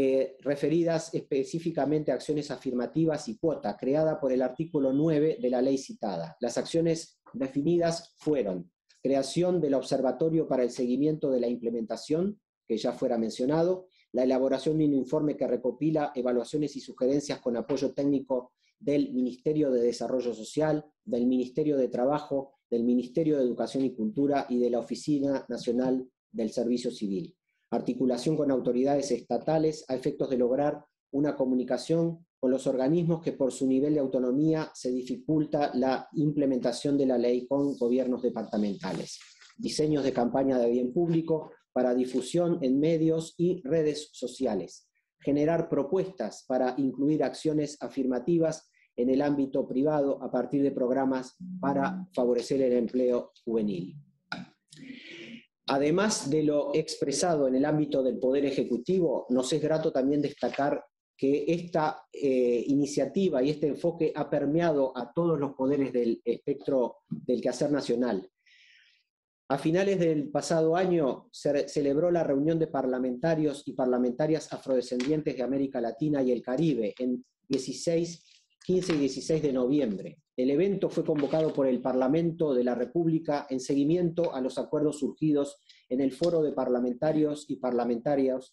eh, referidas específicamente a acciones afirmativas y cuota, creada por el artículo 9 de la ley citada. Las acciones definidas fueron creación del Observatorio para el Seguimiento de la Implementación, que ya fuera mencionado, la elaboración de un informe que recopila evaluaciones y sugerencias con apoyo técnico del Ministerio de Desarrollo Social, del Ministerio de Trabajo, del Ministerio de Educación y Cultura y de la Oficina Nacional del Servicio Civil. Articulación con autoridades estatales a efectos de lograr una comunicación con los organismos que por su nivel de autonomía se dificulta la implementación de la ley con gobiernos departamentales. Diseños de campaña de bien público para difusión en medios y redes sociales. Generar propuestas para incluir acciones afirmativas en el ámbito privado a partir de programas para favorecer el empleo juvenil. Además de lo expresado en el ámbito del Poder Ejecutivo, nos es grato también destacar que esta eh, iniciativa y este enfoque ha permeado a todos los poderes del espectro del quehacer nacional. A finales del pasado año se celebró la reunión de parlamentarios y parlamentarias afrodescendientes de América Latina y el Caribe en 16, 15 y 16 de noviembre. El evento fue convocado por el Parlamento de la República en seguimiento a los acuerdos surgidos en el Foro de Parlamentarios y Parlamentarias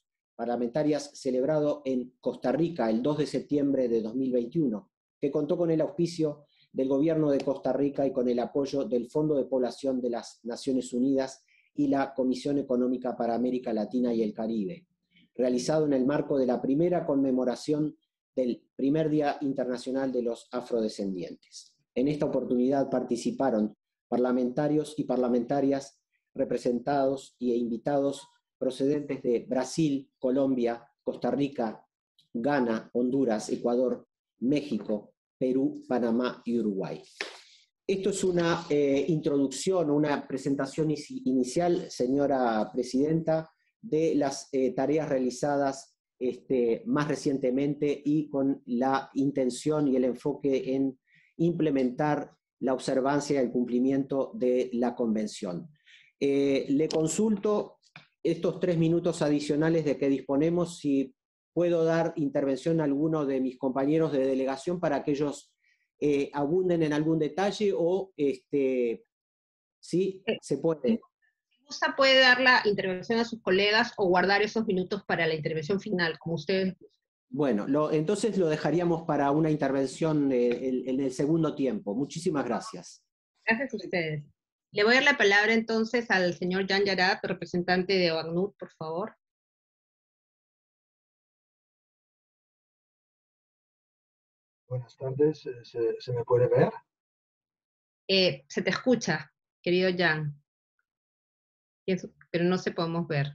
celebrado en Costa Rica el 2 de septiembre de 2021, que contó con el auspicio del Gobierno de Costa Rica y con el apoyo del Fondo de Población de las Naciones Unidas y la Comisión Económica para América Latina y el Caribe, realizado en el marco de la primera conmemoración del primer Día Internacional de los Afrodescendientes. En esta oportunidad participaron parlamentarios y parlamentarias representados e invitados procedentes de Brasil, Colombia, Costa Rica, Ghana, Honduras, Ecuador, México, Perú, Panamá y Uruguay. Esto es una eh, introducción, una presentación inicial, señora presidenta, de las eh, tareas realizadas este, más recientemente y con la intención y el enfoque en implementar la observancia y el cumplimiento de la convención. Eh, le consulto estos tres minutos adicionales de que disponemos, si puedo dar intervención a alguno de mis compañeros de delegación para que ellos eh, abunden en algún detalle o este, sí, eh, se puede. Si puede dar la intervención a sus colegas o guardar esos minutos para la intervención final, como ustedes. Bueno, entonces lo dejaríamos para una intervención en el segundo tiempo. Muchísimas gracias. Gracias a ustedes. Le voy a dar la palabra entonces al señor Jan Yarat, representante de OACNUR, por favor. Buenas tardes, eh, ¿se, me puede ver? Eh, se te escucha, querido Jan, pero no se podemos ver.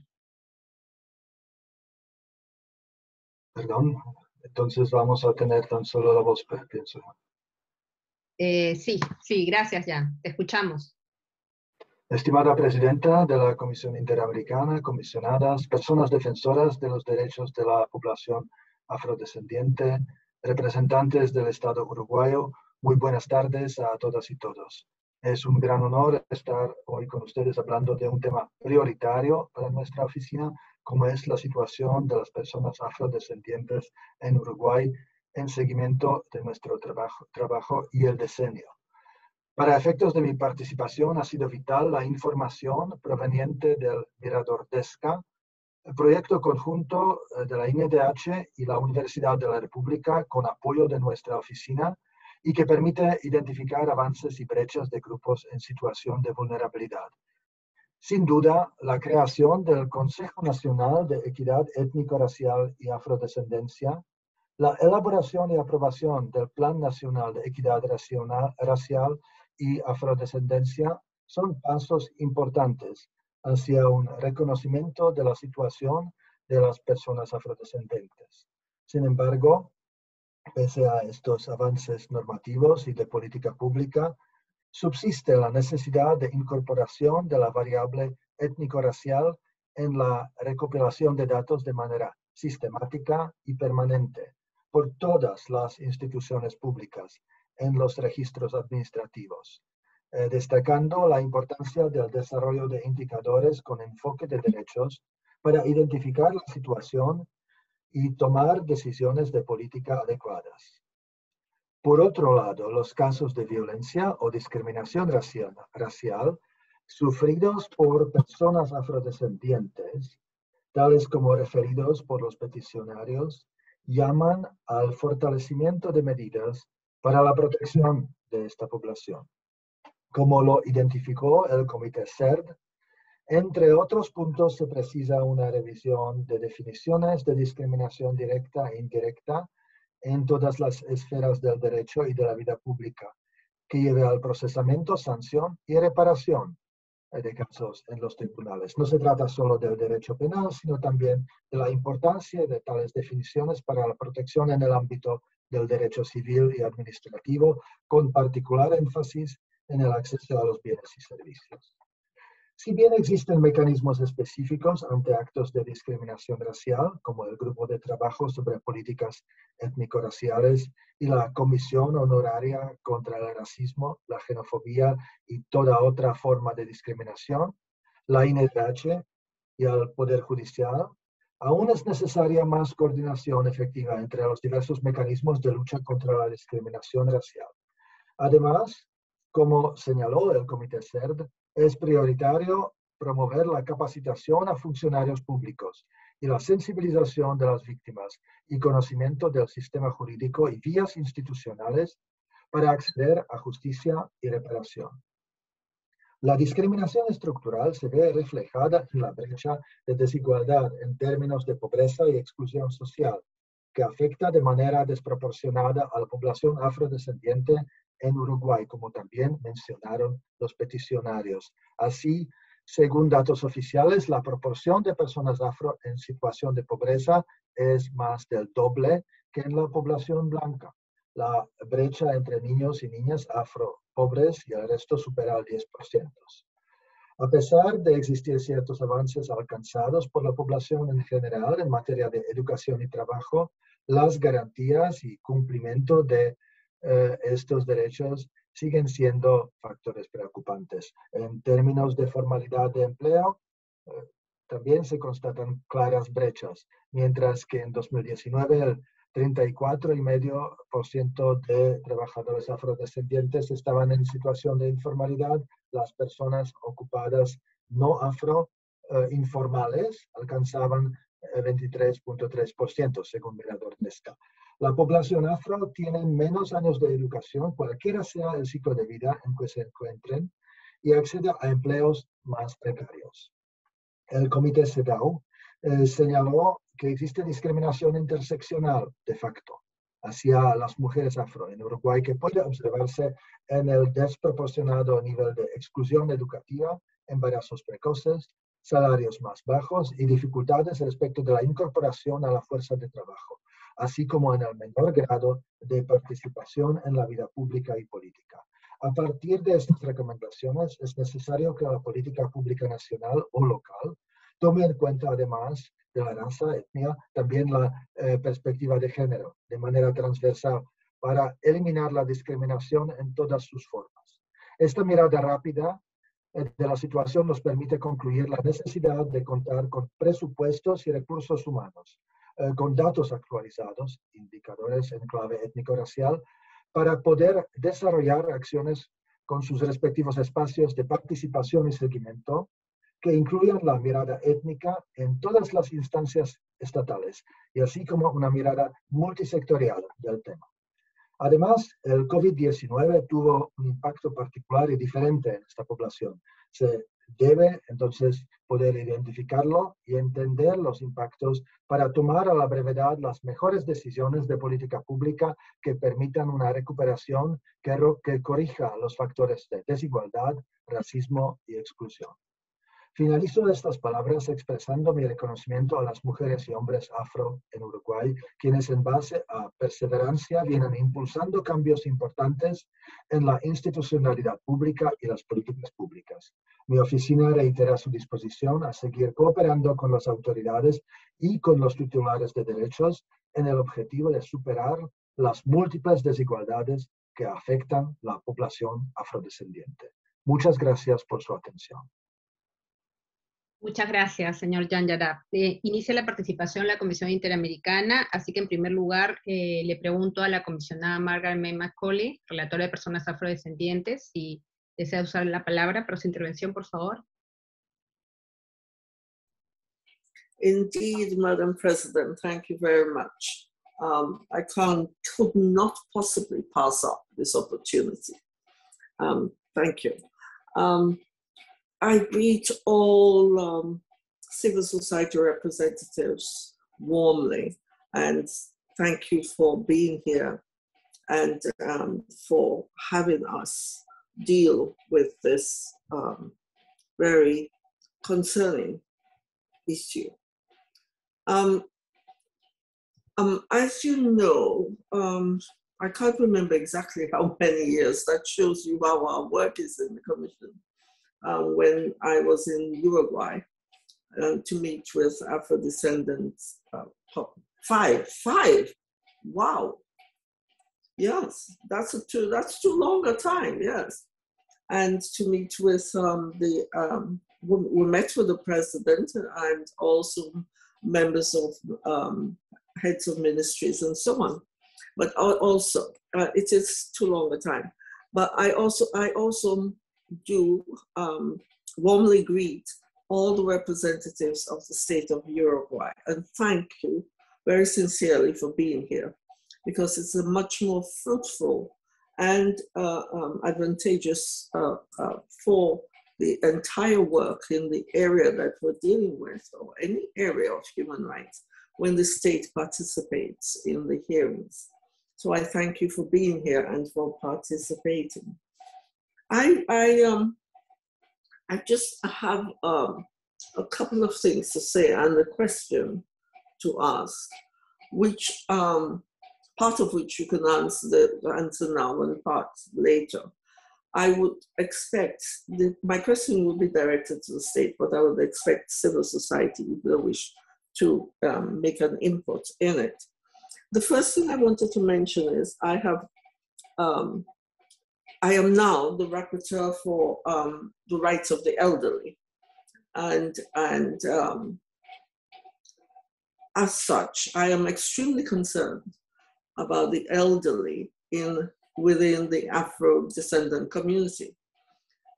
Perdón, entonces vamos a tener tan solo la voz, pienso. Eh, sí, sí, gracias Jan, te escuchamos. Estimada Presidenta de la Comisión Interamericana, comisionadas, personas defensoras de los derechos de la población afrodescendiente, representantes del Estado uruguayo, muy buenas tardes a todas y todos. Es un gran honor estar hoy con ustedes hablando de un tema prioritario para nuestra oficina, como es la situación de las personas afrodescendientes en Uruguay en seguimiento de nuestro trabajo, trabajo y el decenio. Para efectos de mi participación ha sido vital la información proveniente del Mirador DESCA, el proyecto conjunto eh, de la INDH y la Universidad de la República con apoyo de nuestra oficina y que permite identificar avances y brechas de grupos en situación de vulnerabilidad. Sin duda, la creación del Consejo Nacional de Equidad Étnico-Racial y Afrodescendencia, la elaboración y aprobación del Plan Nacional de Equidad Racial y afrodescendencia son pasos importantes hacia un reconocimiento de la situación de las personas afrodescendientes. Sin embargo, pese a estos avances normativos y de política pública, subsiste la necesidad de incorporación de la variable étnico-racial en la recopilación de datos de manera sistemática y permanente por todas las instituciones públicas, en los registros administrativos, eh, destacando la importancia del desarrollo de indicadores con enfoque de derechos para identificar la situación y tomar decisiones de política adecuadas. Por otro lado, los casos de violencia o discriminación racial, sufridos por personas afrodescendientes tales como referidos por los peticionarios, llaman al fortalecimiento de medidas para la protección de esta población. Como lo identificó el Comité CERD, entre otros puntos se precisa una revisión de definiciones de discriminación directa e indirecta en todas las esferas del derecho y de la vida pública, que lleve al procesamiento, sanción y reparación de casos en los tribunales. No se trata solo del derecho penal, sino también de la importancia de tales definiciones para la protección en el ámbito del derecho civil y administrativo, con particular énfasis en el acceso a los bienes y servicios. Si bien existen mecanismos específicos ante actos de discriminación racial, como el Grupo de Trabajo sobre Políticas Étnico-Raciales y la Comisión Honoraria contra el Racismo, la Xenofobia y toda otra forma de discriminación, la INDH y el Poder Judicial, aún es necesaria más coordinación efectiva entre los diversos mecanismos de lucha contra la discriminación racial. Además, como señaló el Comité CERD, es prioritario promover la capacitación a funcionarios públicos y la sensibilización de las víctimas y conocimiento del sistema jurídico y vías institucionales para acceder a justicia y reparación. La discriminación estructural se ve reflejada en la brecha de desigualdad en términos de pobreza y exclusión social, que afecta de manera desproporcionada a la población afrodescendiente en Uruguay, como también mencionaron los peticionarios. Así, según datos oficiales, la proporción de personas afro en situación de pobreza es más del doble que en la población blanca. La brecha entre niños y niñas afro pobres y el resto supera el 10%. A pesar de existir ciertos avances alcanzados por la población en general en materia de educación y trabajo, las garantías y cumplimiento de eh, estos derechos siguen siendo factores preocupantes. En términos de formalidad de empleo, eh, también se constatan claras brechas, mientras que en 2019 el 34,5% de trabajadores afrodescendientes estaban en situación de informalidad. Las personas ocupadas no afro eh, informales alcanzaban 23.3% según Mirador Nesca. La población afro tiene menos años de educación, cualquiera sea el ciclo de vida en que se encuentren, y accede a empleos más precarios. El comité CEDAW eh, señaló que existe discriminación interseccional de facto hacia las mujeres afro en Uruguay que puede observarse en el desproporcionado nivel de exclusión educativa, embarazos precoces, salarios más bajos y dificultades respecto de la incorporación a la fuerza de trabajo, así como en el menor grado de participación en la vida pública y política. A partir de estas recomendaciones, es necesario que la política pública nacional o local tome en cuenta, además de la raza, etnia, también la eh, perspectiva de género, de manera transversal, para eliminar la discriminación en todas sus formas. Esta mirada rápida eh, de la situación nos permite concluir la necesidad de contar con presupuestos y recursos humanos con datos actualizados, indicadores en clave étnico-racial, para poder desarrollar acciones con sus respectivos espacios de participación y seguimiento que incluyan la mirada étnica en todas las instancias estatales y así como una mirada multisectorial del tema. Además, el COVID-19 tuvo un impacto particular y diferente en esta población. Se debe entonces poder identificarlo y entender los impactos para tomar a la brevedad las mejores decisiones de política pública que permitan una recuperación que, que corrija los factores de desigualdad, racismo y exclusión. Finalizo estas palabras expresando mi reconocimiento a las mujeres y hombres afro en Uruguay, quienes en base a perseverancia vienen impulsando cambios importantes en la institucionalidad pública y las políticas públicas. Mi oficina reitera su disposición a seguir cooperando con las autoridades y con los titulares de derechos en el objetivo de superar las múltiples desigualdades que afectan la población afrodescendiente. Muchas gracias por su atención. Muchas gracias, señor Jan Yarab. Eh, inicia la participación la Comisión Interamericana, así que en primer lugar eh, le pregunto a la comisionada Margaret May Macaulay, relatora de personas afrodescendientes, si desea usar la palabra para su intervención, por favor. Indeed, Madam President, thank you very much. Um, I can't, could not possibly pass up this opportunity. Um, thank you. Um, I greet all um, civil society representatives warmly and thank you for being here and um, for having us deal with this um, very concerning issue. Um, um, as you know, um, I can't remember exactly how many years, that shows you how our work is in the Commission. Um, when I was in Uruguay uh, to meet with Afro descendants, uh, five, five, wow. Yes, that's a too, that's too long a time, yes. And to meet with um, the, um, we, we, met with the president and also members of um, heads of ministries and so on. But also, uh, it is too long a time. But I also, I also do um, warmly greet all the representatives of the state of Uruguay and thank you very sincerely for being here because it's a much more fruitful and uh, um, advantageous uh, uh, for the entire work in the area that we're dealing with or any area of human rights when the state participates in the hearings. So I thank you for being here and for participating. I, I, um, I just have um, a couple of things to say and a question to ask, which um, part of which you can answer the answer now and part later. I would expect the, my question will be directed to the state, but I would expect civil society if they wish to um, make an input in it. The first thing I wanted to mention is I have um, I am now the rapporteur for um, the rights of the elderly, and and um, as such, I am extremely concerned about the elderly in within the Afro descendant community.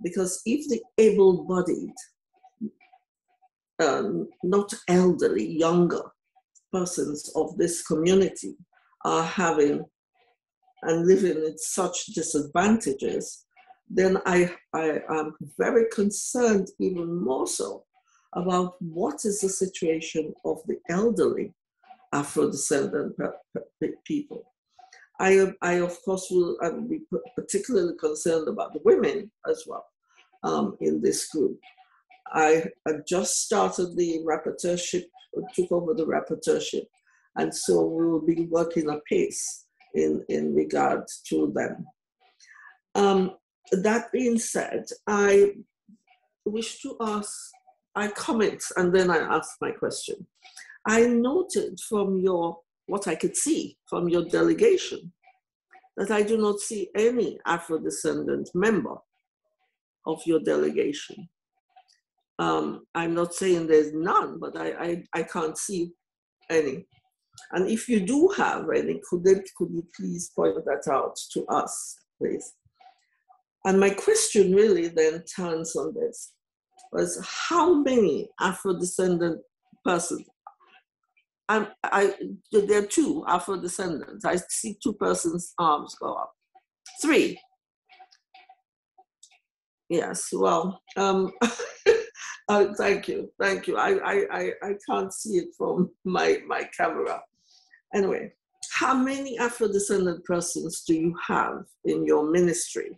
Because if the able bodied, um, not elderly, younger persons of this community are having and living in such disadvantages, then I, I am very concerned even more so about what is the situation of the elderly Afro-descendant people. I, I of course will be particularly concerned about the women as well um, in this group. I, I just started the rapporteurship, took over the rapporteurship, and so we will be working apace in, in regard to them. Um, that being said, I wish to ask, I comment and then I ask my question. I noted from your, what I could see from your delegation, that I do not see any Afro descendant member of your delegation. Um, I'm not saying there's none, but I, I, I can't see any. And if you do have any, could, they, could you please point that out to us, please? And my question really then turns on this was how many Afro descendant persons I'm, I, there are two Afro descendants. I see two persons' arms go up. Three. Yes, well, um, uh, thank you, thank you. I, I, I can't see it from my, my camera. Anyway, how many Afro descendant persons do you have in your ministry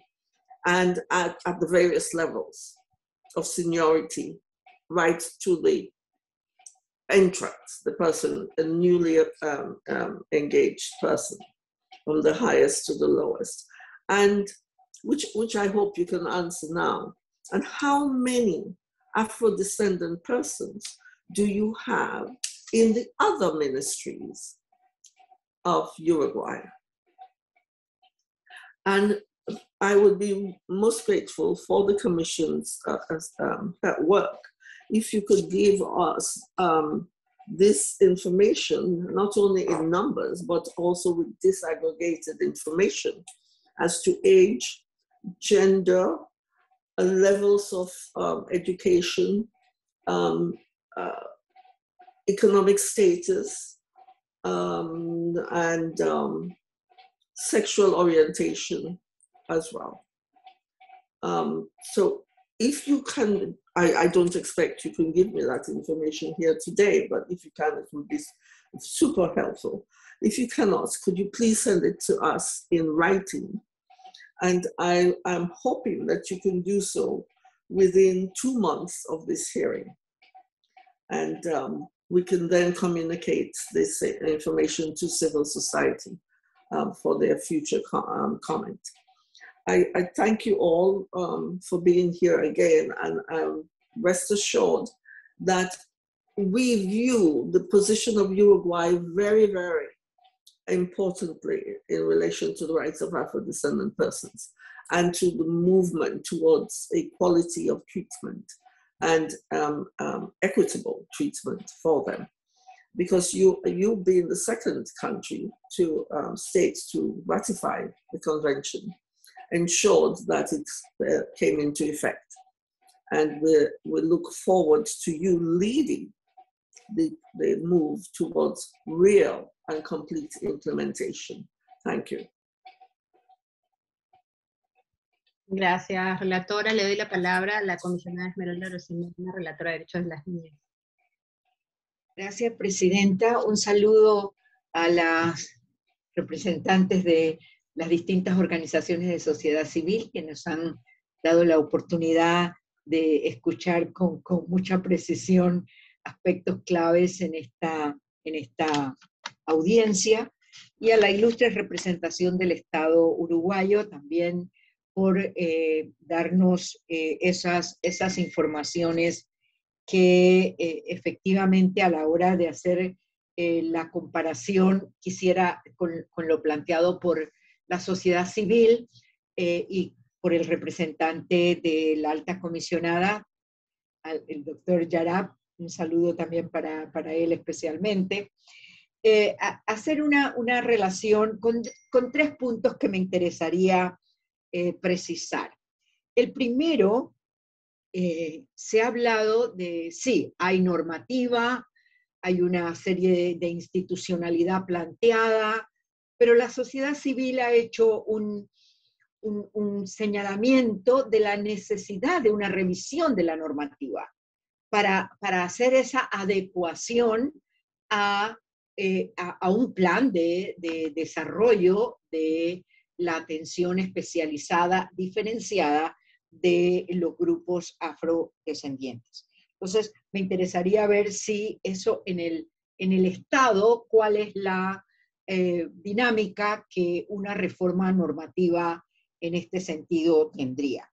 and at, at the various levels of seniority, right to the entrance, the person, a newly um, um, engaged person, from the highest to the lowest, and which, which I hope you can answer now. And how many Afro descendant persons do you have in the other ministries of Uruguay? And I would be most grateful for the commission's uh, um, work if you could give us um, this information, not only in numbers, but also with disaggregated information as to age, gender, levels of um, education, um, uh, economic status, um, and um, sexual orientation as well. Um, so if you can, I, I don't expect you can give me that information here today, but if you can, it would be super helpful. If you cannot, could you please send it to us in writing? And I am hoping that you can do so within two months of this hearing. And um, we can then communicate this information to civil society um, for their future um, comment. I, I, thank you all um, for being here again and um, rest assured that we view the position of Uruguay very, very importantly in relation to the rights of Afro-descendant persons and to the movement towards equality of treatment and um, um, equitable treatment for them. Because you, you being the second country to um, states to ratify the convention ensured that it uh, came into effect. And we, we look forward to you leading the, the move towards real and complete implementation. Thank you. Gracias, relatora. Le doy la palabra a la comisionada Esmeralda Rosemena, relatora de Derechos de las Niñas. Gracias, Presidenta. Un saludo a las representantes de las distintas organizaciones de sociedad civil que nos han dado la oportunidad de escuchar con, con mucha precisión aspectos claves en esta, en esta audiencia y a la ilustre representación del Estado uruguayo también por eh, darnos eh, esas, esas informaciones que eh, efectivamente a la hora de hacer la comparación quisiera con, con, lo planteado por la sociedad civil y por el representante de la alta comisionada, el doctor Yarab, un saludo también para, para él especialmente, eh, hacer una, relación con, tres puntos que me interesaría eh, precisar. El primero, eh, se ha hablado de, sí, hay normativa, hay una serie de, institucionalidad planteada, pero la sociedad civil ha hecho un, un, un señalamiento de la necesidad de una revisión de la normativa para, para hacer esa adecuación a eh, a, un plan de, desarrollo de la atención especializada diferenciada de los grupos afrodescendientes. Entonces, me interesaría ver si eso en el, en el Estado, cuál es la eh, dinámica que una reforma normativa en este sentido tendría.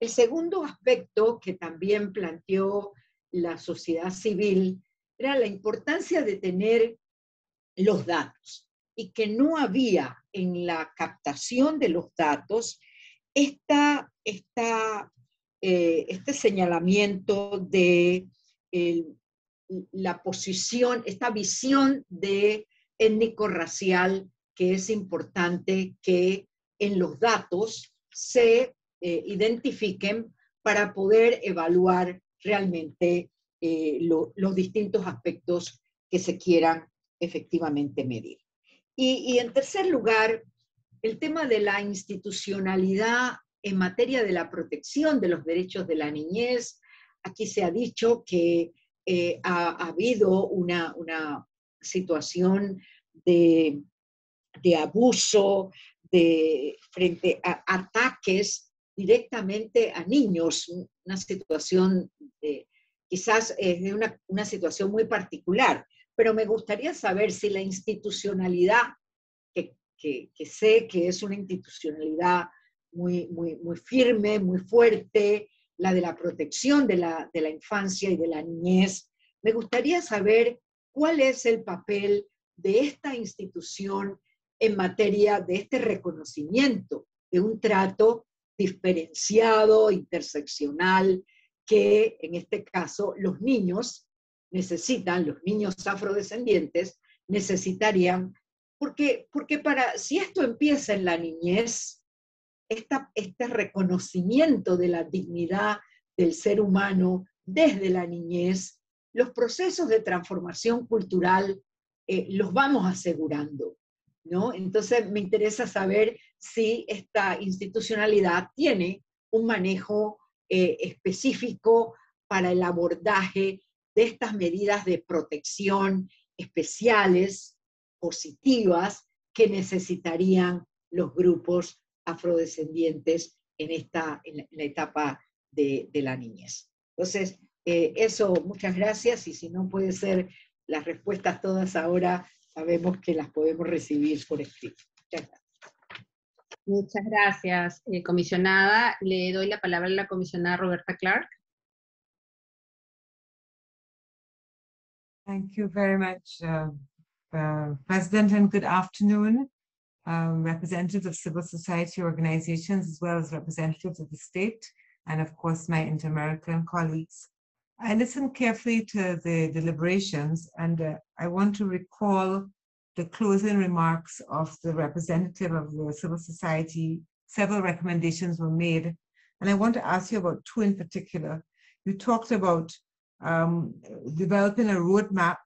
El segundo aspecto que también planteó la sociedad civil era la importancia de tener los datos y que no había en la captación de los datos esta, esta, eh, este señalamiento de la posición, esta visión de étnico-racial que es importante que en los datos se eh, identifiquen para poder evaluar realmente eh, los distintos aspectos que se quieran efectivamente medir. Y, en tercer lugar, el tema de la institucionalidad en materia de la protección de los derechos de la niñez. Aquí se ha dicho que eh, ha, habido una, una situación de, de, abuso de, frente a ataques directamente a niños, una situación quizás es de una, una situación muy particular pero me gustaría saber si la institucionalidad, que, que, sé que es una institucionalidad muy, muy, muy firme, muy fuerte, la de la protección de la, de la infancia y de la niñez, me gustaría saber cuál es el papel de esta institución en materia de este reconocimiento de un trato diferenciado, interseccional, que en este caso los niños necesitan, los niños afrodescendientes, necesitarían, porque, porque para, si esto empieza en la niñez, esta, este reconocimiento de la dignidad del ser humano desde la niñez los procesos de transformación cultural eh, los vamos asegurando, ¿no? Entonces me interesa saber si esta institucionalidad tiene un manejo eh, específico para el abordaje de estas medidas de protección especiales, positivas, que necesitarían los grupos afrodescendientes en, esta, en la, etapa de, la niñez. Entonces, eh, eso, muchas gracias, y si no puede ser las respuestas todas ahora, sabemos que las podemos recibir por escrito. Muchas gracias. Eh, comisionada. Le doy la palabra a la comisionada Roberta Clark. Thank you very much, uh, uh, President, and good afternoon, um, representatives of civil society organizations, as well as representatives of the state, and of course, my inter-American colleagues. I listened carefully to the deliberations, and uh, I want to recall the closing remarks of the representative of the civil society. Several recommendations were made, and I want to ask you about two in particular. You talked about um, developing a roadmap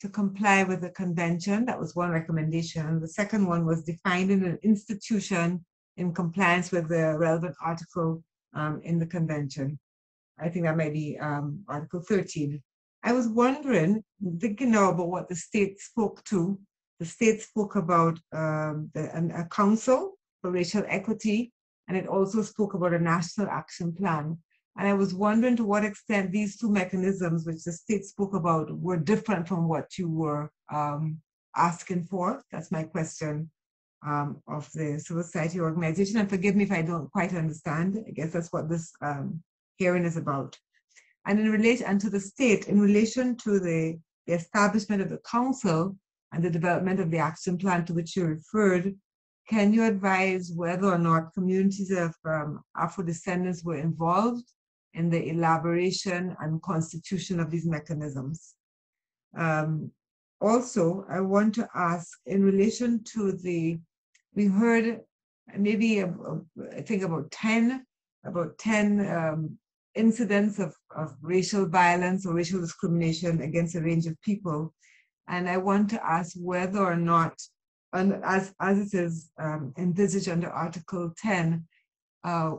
to comply with the convention. That was one recommendation. The second one was defining an institution in compliance with the relevant article um, in the convention. I think that might be um, Article 13. I was wondering, thinking now about what the state spoke to. The state spoke about um, the, an, a council for racial equity, and it also spoke about a national action plan. And I was wondering to what extent these two mechanisms, which the state spoke about, were different from what you were um, asking for. That's my question um, of the civil society organization. And forgive me if I don't quite understand. I guess that's what this um, hearing is about. And in relation and to the state, in relation to the, the establishment of the council and the development of the action plan to which you referred, can you advise whether or not communities of um, Afro descendants were involved in the elaboration and constitution of these mechanisms. Um, also, I want to ask in relation to the, we heard maybe, uh, I think about 10, about 10 um, incidents of, of racial violence or racial discrimination against a range of people. And I want to ask whether or not, and as, as it is um, envisaged under Article 10, uh,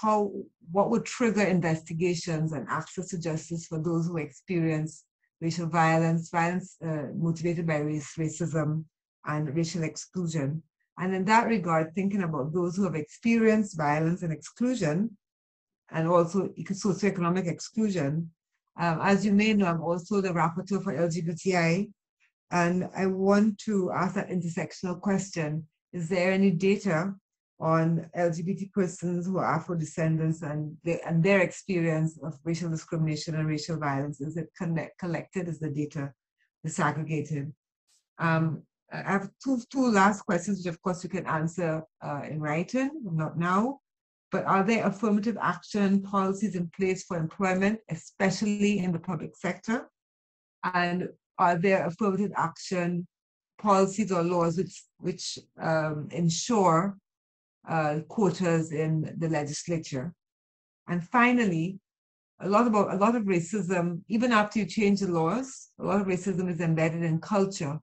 how what would trigger investigations and access to justice for those who experience racial violence, violence uh, motivated by race, racism, and racial exclusion. And in that regard, thinking about those who have experienced violence and exclusion, and also socioeconomic exclusion. Um, as you may know, I'm also the rapporteur for LGBTI, and I want to ask that intersectional question. Is there any data on LGBT persons who are Afro descendants and, and their experience of racial discrimination and racial violence? Is it connect, collected? Is the data disaggregated? Um, I have two, two last questions, which of course you can answer uh, in writing, not now. But are there affirmative action policies in place for employment, especially in the public sector? And are there affirmative action policies or laws which, which um, ensure uh, quotas in the legislature. And finally, a lot of a lot of racism, even after you change the laws, a lot of racism is embedded in culture.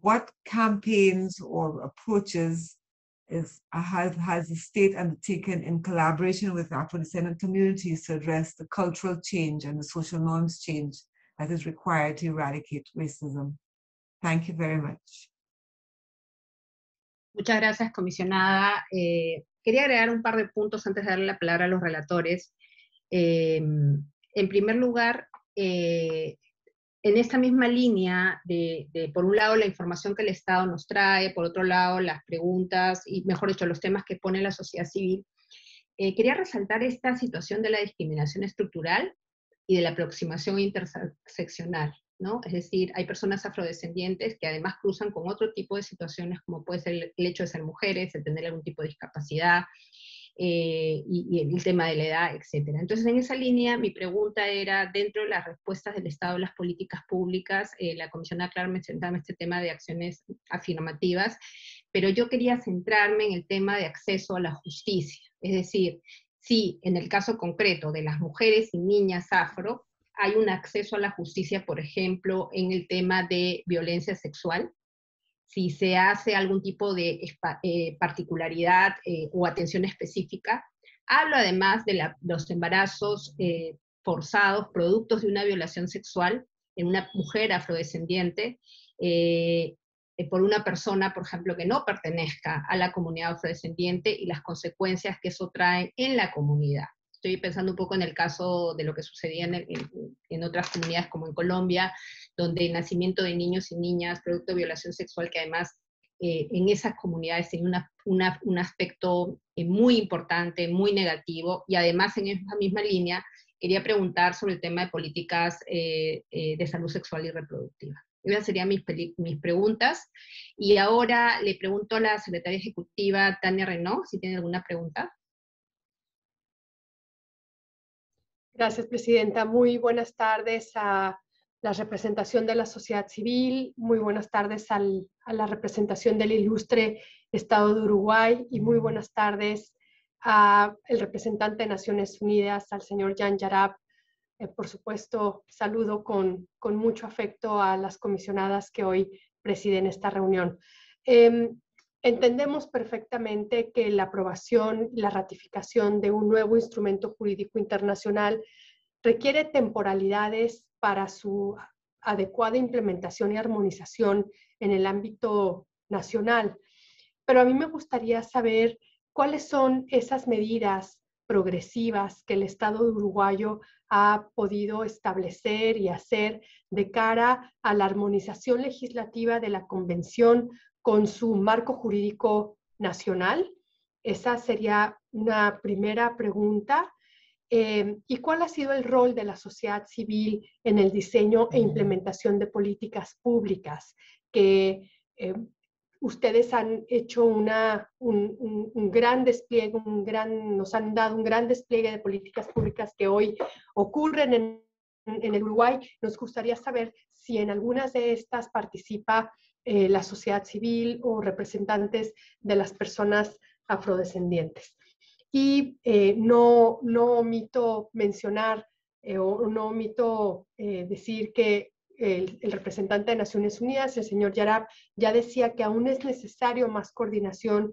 What campaigns or approaches is has, has the state undertaken in collaboration with Afro-descendant communities to address the cultural change and the social norms change that is required to eradicate racism? Thank you very much. Muchas gracias, comisionada. Eh, quería agregar un par de puntos antes de darle la palabra a los relatores. Eh, en primer lugar, eh, en esta misma línea de, por un lado, la información que el Estado nos trae, por otro lado, las preguntas y, mejor dicho, los temas que pone la sociedad civil, quería resaltar esta situación de la discriminación estructural y de la aproximación interseccional. Es decir, hay personas afrodescendientes que además cruzan con otro tipo de situaciones, como puede ser el hecho de ser mujeres, de tener algún tipo de discapacidad, eh, y, el tema de la edad, etc. Entonces, en esa línea, mi pregunta era, dentro de las respuestas del Estado a las políticas públicas, eh, la comisionada Clark mencionaba este tema de acciones afirmativas, pero yo quería centrarme en el tema de acceso a la justicia. Es decir, si en el caso concreto de las mujeres y niñas afro, hay un acceso a la justicia, por ejemplo, en el tema de violencia sexual, si se hace algún tipo de eh, particularidad eh, o atención específica. Hablo además de los embarazos eh, forzados, productos de una violación sexual en una mujer afrodescendiente, por una persona, por ejemplo, que no pertenezca a la comunidad afrodescendiente y las consecuencias que eso trae en la comunidad. Estoy pensando un poco en el caso de lo que sucedía en, otras comunidades como en Colombia, donde el nacimiento de niños y niñas, producto de violación sexual, que además eh, en esas comunidades tiene un aspecto eh, muy importante, muy negativo, y además en esa misma línea quería preguntar sobre el tema de políticas eh, de salud sexual y reproductiva. Esas serían mis, mis, preguntas. Y ahora le pregunto a la secretaria ejecutiva Tania Renault si tiene alguna pregunta. Gracias, Presidenta. Muy buenas tardes a la representación de la sociedad civil, muy buenas tardes a la representación del ilustre Estado de Uruguay y muy buenas tardes al representante de Naciones Unidas, al señor Jan Yarab. Eh, por supuesto, saludo con, con, mucho afecto a las comisionadas que hoy presiden esta reunión. Em, Entendemos perfectamente que la aprobación y la ratificación de un nuevo instrumento jurídico internacional requiere temporalidades para su adecuada implementación y armonización en el ámbito nacional. Pero a mí me gustaría saber cuáles son esas medidas progresivas que el Estado uruguayo ha podido establecer y hacer de cara a la armonización legislativa de la Convención con su marco jurídico nacional? Esa sería una primera pregunta. Eh, ¿Y cuál ha sido el rol de la sociedad civil en el diseño e implementación de políticas públicas? Que eh, ustedes han hecho una, un, gran despliegue, un gran, nos han dado un gran despliegue de políticas públicas que hoy ocurren en, en el Uruguay. Nos gustaría saber si en algunas de estas participa eh, la sociedad civil o representantes de las personas afrodescendientes. Y eh, no, no omito mencionar eh, o no omito decir que el, el, representante de Naciones Unidas, el señor Yarab, ya decía que aún es necesario más coordinación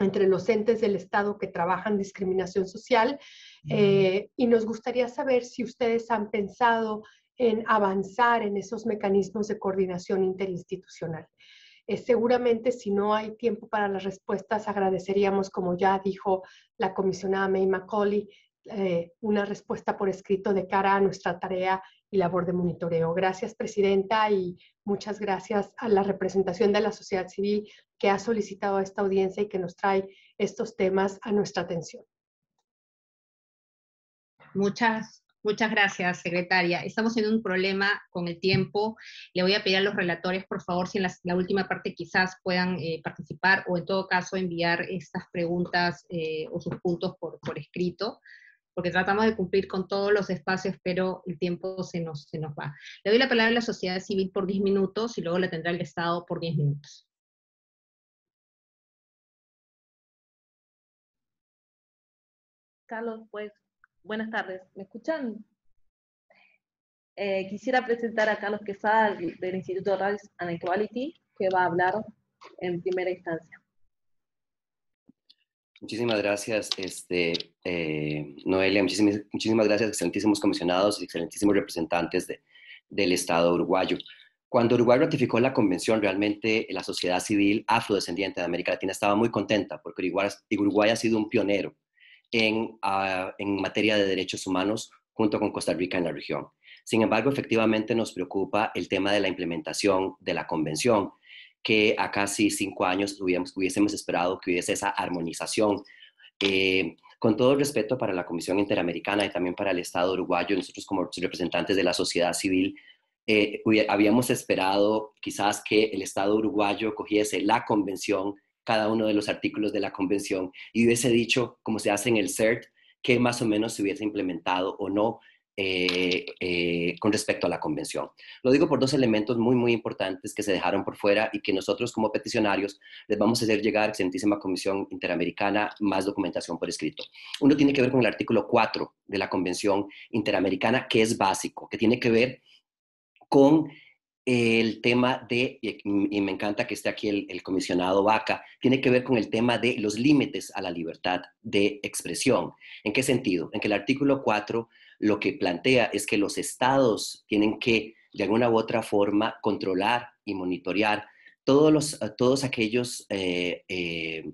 entre los entes del Estado que trabajan discriminación social. y nos gustaría saber si ustedes han pensado en avanzar en esos mecanismos de coordinación interinstitucional. Eh, seguramente si no hay tiempo para las respuestas, agradeceríamos, como ya dijo la comisionada May Macaulay, eh, una respuesta por escrito de cara a nuestra tarea y labor de monitoreo. Gracias, Presidenta, y muchas gracias a la representación de la sociedad civil que ha solicitado esta audiencia y que nos trae estos temas a nuestra atención. Muchas Muchas gracias, secretaria. Estamos en un problema con el tiempo. Le voy a pedir a los relatores, por favor, si en la, última parte quizás puedan eh, participar o en todo caso enviar estas preguntas eh, o sus puntos por, por, escrito, porque tratamos de cumplir con todos los espacios, pero el tiempo se nos, se nos va. Le doy la palabra a la sociedad civil por 10 minutos y luego la tendrá el Estado por 10 minutos. Carlos, pues Buenas tardes, ¿me escuchan? Eh, quisiera presentar a Carlos Quesada del Instituto Rights and Equality, que va a hablar en primera instancia. Muchísimas gracias, este, eh, Noelia. Muchísimas, muchísimas gracias, excelentísimos comisionados y excelentísimos representantes de, del Estado uruguayo. Cuando Uruguay ratificó la convención, realmente la sociedad civil afrodescendiente de América Latina estaba muy contenta porque Uruguay, Uruguay ha sido un pionero Ah, en, materia de derechos humanos junto con Costa Rica en la región. Sin embargo, efectivamente nos preocupa el tema de la implementación de la convención, que a casi cinco años hubiésemos esperado que hubiese esa armonización. Eh, con todo el respeto para la Comisión Interamericana y también para el Estado uruguayo, nosotros como representantes de la sociedad civil, eh, habíamos esperado quizás que el Estado uruguayo cogiese la convención cada uno de los artículos de la convención y hubiese dicho, como se hace en el CERT, que más o menos se hubiese implementado o no eh, eh, con respecto a la convención. Lo digo por dos elementos muy, muy importantes que se dejaron por fuera y que nosotros como peticionarios les vamos a hacer llegar, excelentísima Comisión Interamericana, más documentación por escrito. Uno tiene que ver con el artículo 4 de la Convención Interamericana, que es básico, que tiene que ver con el tema de, y me encanta que esté aquí el, comisionado Vaca, tiene que ver con el tema de los límites a la libertad de expresión. ¿En qué sentido? En que el artículo 4 lo que plantea es que los estados tienen que, de alguna u otra forma, controlar y monitorear todos, los, todos aquellos eh, eh,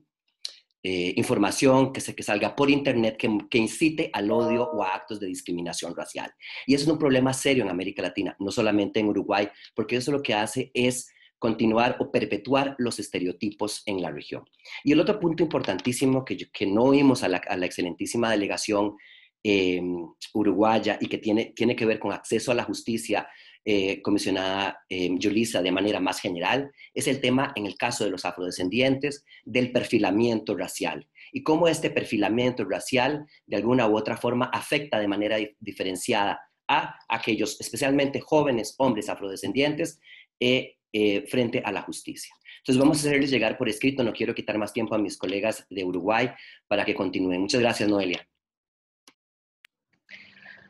eh, información que, se, que salga por Internet que, que, incite al odio o a actos de discriminación racial. Y eso es un problema serio en América Latina, no solamente en Uruguay, porque eso lo que hace es continuar o perpetuar los estereotipos en la región. Y el otro punto importantísimo que, que no oímos a la, a la excelentísima delegación eh, uruguaya y que tiene, tiene que ver con acceso a la justicia, eh, comisionada eh, Yulisa, de manera más general, es el tema, en el caso de los afrodescendientes, del perfilamiento racial y cómo este perfilamiento racial, de alguna u otra forma, afecta de manera diferenciada a aquellos, especialmente jóvenes hombres afrodescendientes, eh, eh, frente a la justicia. Entonces vamos a hacerles llegar por escrito, no quiero quitar más tiempo a mis colegas de Uruguay para que continúen. Muchas gracias, Noelia.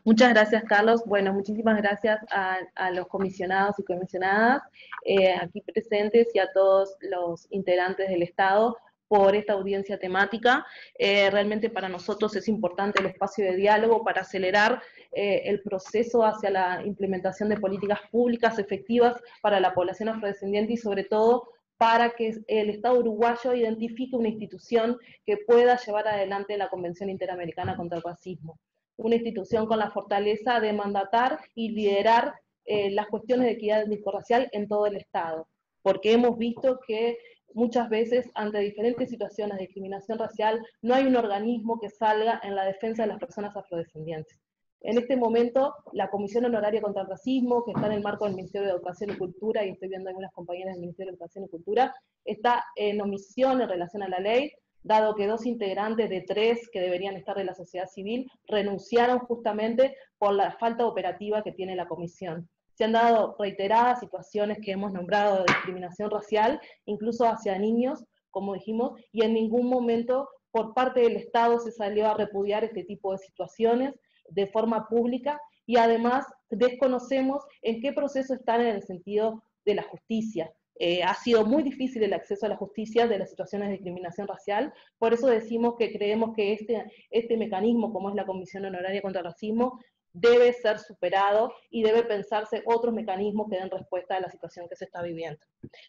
Muchas gracias, Carlos. Bueno, muchísimas gracias a, los comisionados y comisionadas eh, aquí presentes y a todos los integrantes del Estado por esta audiencia temática. Eh, realmente para nosotros es importante el espacio de diálogo para acelerar eh, el proceso hacia la implementación de políticas públicas efectivas para la población afrodescendiente y sobre todo para que el Estado uruguayo identifique una institución que pueda llevar adelante la Convención Interamericana contra el Racismo una institución con la fortaleza de mandatar y liderar eh, las cuestiones de equidad étnico-racial en todo el Estado, porque hemos visto que muchas veces ante diferentes situaciones de discriminación racial no hay un organismo que salga en la defensa de las personas afrodescendientes. En este momento, la Comisión Honoraria contra el Racismo, que está en el marco del Ministerio de Educación y Cultura, y estoy viendo algunas compañeras del Ministerio de Educación y Cultura, está en omisión en relación a la ley, dado que dos integrantes de tres que deberían estar de la sociedad civil renunciaron justamente por la falta operativa que tiene la comisión. Se han dado reiteradas situaciones que hemos nombrado de discriminación racial, incluso hacia niños, como dijimos, y en ningún momento por parte del Estado se salió a repudiar este tipo de situaciones de forma pública y además desconocemos en qué proceso están en el sentido de la justicia. Eh, ha sido muy difícil el acceso a la justicia de las situaciones de discriminación racial, por eso decimos que creemos que este, este mecanismo, como es la Comisión Honoraria contra el Racismo, debe ser superado y debe pensarse otros mecanismos que den respuesta a la situación que se está viviendo.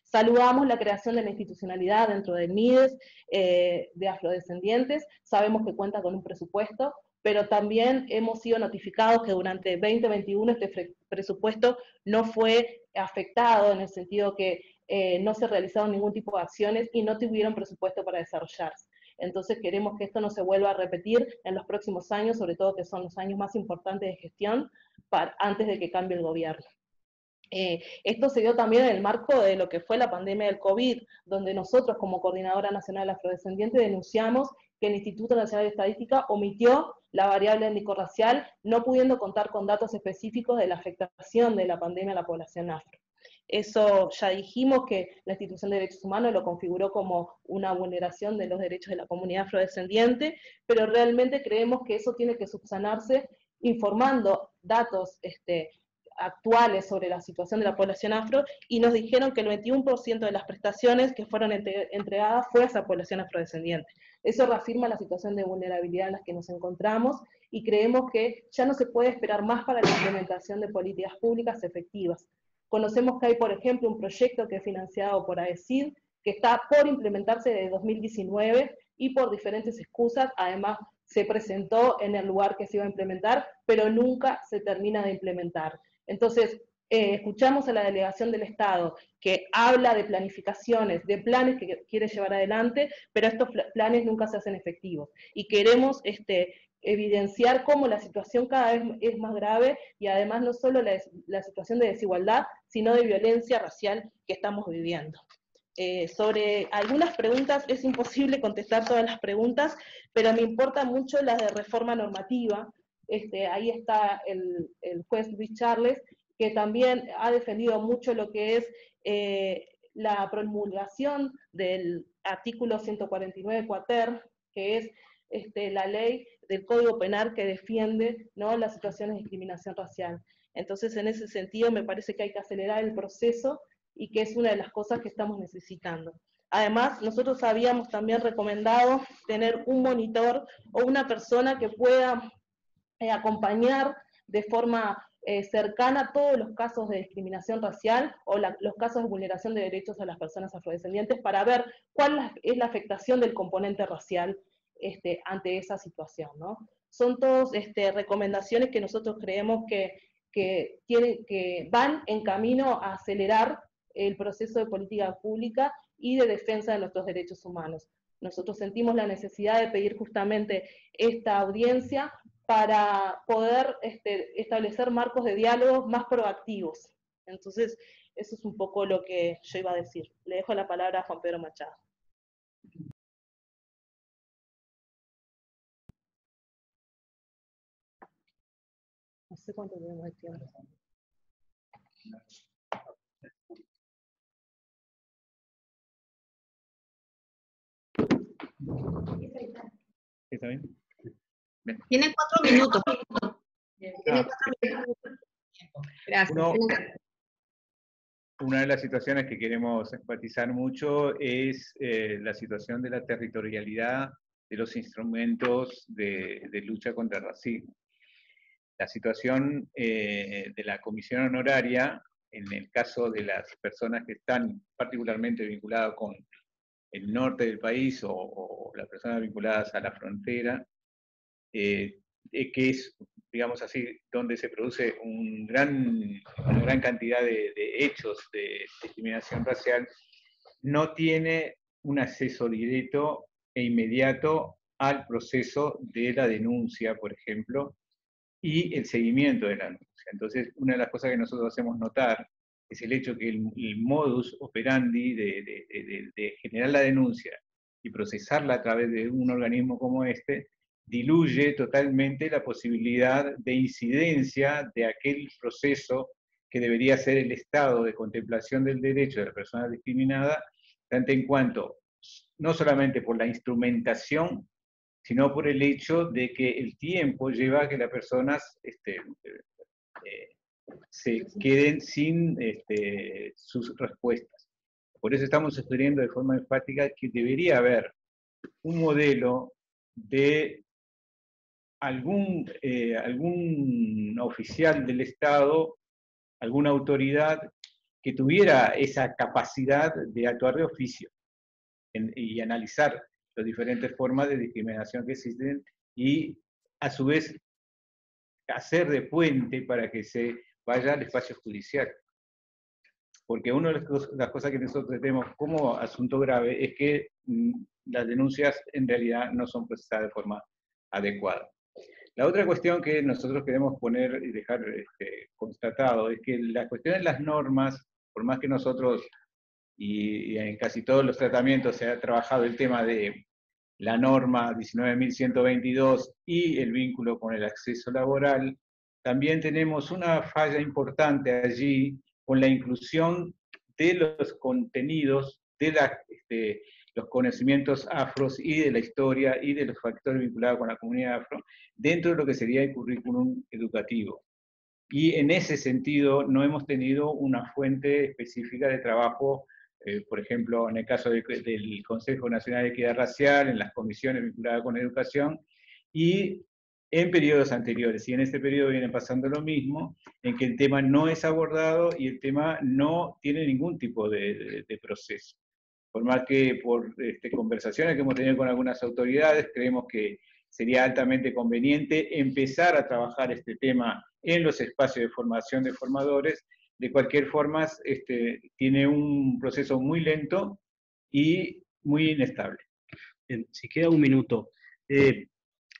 Saludamos la creación de la institucionalidad dentro del MIDES eh, de afrodescendientes, sabemos que cuenta con un presupuesto, pero también hemos sido notificados que durante 2021 este presupuesto no fue afectado en el sentido que eh, no se realizaron ningún tipo de acciones y no tuvieron presupuesto para desarrollarse. Entonces queremos que esto no se vuelva a repetir en los próximos años, sobre todo que son los años más importantes de gestión antes de que cambie el gobierno. Eh, esto se dio también en el marco de lo que fue la pandemia del COVID, donde nosotros como Coordinadora Nacional Afrodescendiente denunciamos que el Instituto Nacional de Estadística omitió la variable étnico-racial, no pudiendo contar con datos específicos de la afectación de la pandemia a la población afro. Eso ya dijimos que la institución de derechos humanos lo configuró como una vulneración de los derechos de la comunidad afrodescendiente, pero realmente creemos que eso tiene que subsanarse informando datos este, actuales sobre la situación de la población afro y nos dijeron que el 21% de las prestaciones que fueron entregadas fue a esa población afrodescendiente. Eso reafirma la situación de vulnerabilidad en la que nos encontramos y creemos que ya no se puede esperar más para la implementación de políticas públicas efectivas. Conocemos que hay, por ejemplo, un proyecto que es financiado por AECID, que está por implementarse desde 2019 y por diferentes excusas, además se presentó en el lugar que se iba a implementar, pero nunca se termina de implementar. Entonces, eh, escuchamos a la delegación del Estado que habla de planificaciones, de planes que quiere llevar adelante, pero estos planes nunca se hacen efectivos. Y queremos este, evidenciar cómo la situación cada vez es más grave y además no solo la, situación de desigualdad, sino de violencia racial que estamos viviendo. Eh, sobre algunas preguntas, es imposible contestar todas las preguntas, pero me importa mucho las de reforma normativa, este, ahí está el, el, juez Luis Charles, que también ha defendido mucho lo que es eh, la promulgación del artículo 149 cuater, que es este, la ley del Código Penal que defiende ¿no? las situaciones de discriminación racial. Entonces, en ese sentido, me parece que hay que acelerar el proceso y que es una de las cosas que estamos necesitando. Además, nosotros habíamos también recomendado tener un monitor o una persona que pueda eh, acompañar de forma eh, cercana todos los casos de discriminación racial o los casos de vulneración de derechos a las personas afrodescendientes para ver cuál es la afectación del componente racial este, ante esa situación. ¿no? Son todas este, recomendaciones que nosotros creemos que, que, tienen, que van en camino a acelerar el proceso de política pública y de defensa de nuestros derechos humanos. Nosotros sentimos la necesidad de pedir justamente esta audiencia para poder este, establecer marcos de diálogo más proactivos. Entonces, eso es un poco lo que yo iba a decir. Le dejo la palabra a Juan Pedro Machado. Sé cuánto tenemos de tiempo. ¿Está bien? Tiene cuatro minutos. Tiene cuatro minutos. Gracias. una de las situaciones que queremos enfatizar mucho es eh, la situación de la territorialidad de los instrumentos de, lucha contra el racismo. La situación eh, de la comisión honoraria, en el caso de las personas que están particularmente vinculadas con el norte del país o, las personas vinculadas a la frontera, eh, que es, digamos así, donde se produce una gran cantidad de, hechos de discriminación racial, no tiene un acceso directo e inmediato al proceso de la denuncia, por ejemplo, y el seguimiento de la denuncia. Entonces, una de las cosas que nosotros hacemos notar es el hecho que el, modus operandi de, de, generar la denuncia y procesarla a través de un organismo como este diluye totalmente la posibilidad de incidencia de aquel proceso que debería ser el estado de contemplación del derecho de la persona discriminada, tanto en cuanto, no solamente por la instrumentación, sino por el hecho de que el tiempo lleva a que las personas este, eh, se queden sin este, sus respuestas. Por eso estamos sugiriendo de forma enfática que debería haber un modelo de algún, eh, algún oficial del Estado, alguna autoridad que tuviera esa capacidad de actuar de oficio y analizar las diferentes formas de discriminación que existen y a su vez hacer de puente para que se vaya al espacio judicial. Porque una de las cosas que nosotros tenemos como asunto grave es que mm, las denuncias en realidad no son procesadas de forma adecuada. La otra cuestión que nosotros queremos poner y dejar este, constatado es que la cuestión de las normas, por más que nosotros y, en casi todos los tratamientos se ha trabajado el tema de la norma 19.122 y el vínculo con el acceso laboral, también tenemos una falla importante allí con la inclusión de los contenidos de la, este, los conocimientos afros y de la historia y de los factores vinculados con la comunidad afro dentro de lo que sería el currículum educativo. Y en ese sentido no hemos tenido una fuente específica de trabajo, eh, por ejemplo, en el caso del Consejo Nacional de Equidad Racial, en las comisiones vinculadas con educación, y en periodos anteriores. Y en este periodo viene pasando lo mismo, en que el tema no es abordado y el tema no tiene ningún tipo de proceso por más que por este, conversaciones que hemos tenido con algunas autoridades, creemos que sería altamente conveniente empezar a trabajar este tema en los espacios de formación de formadores. De cualquier forma, este, tiene un proceso muy lento y muy inestable. si queda un minuto. Eh,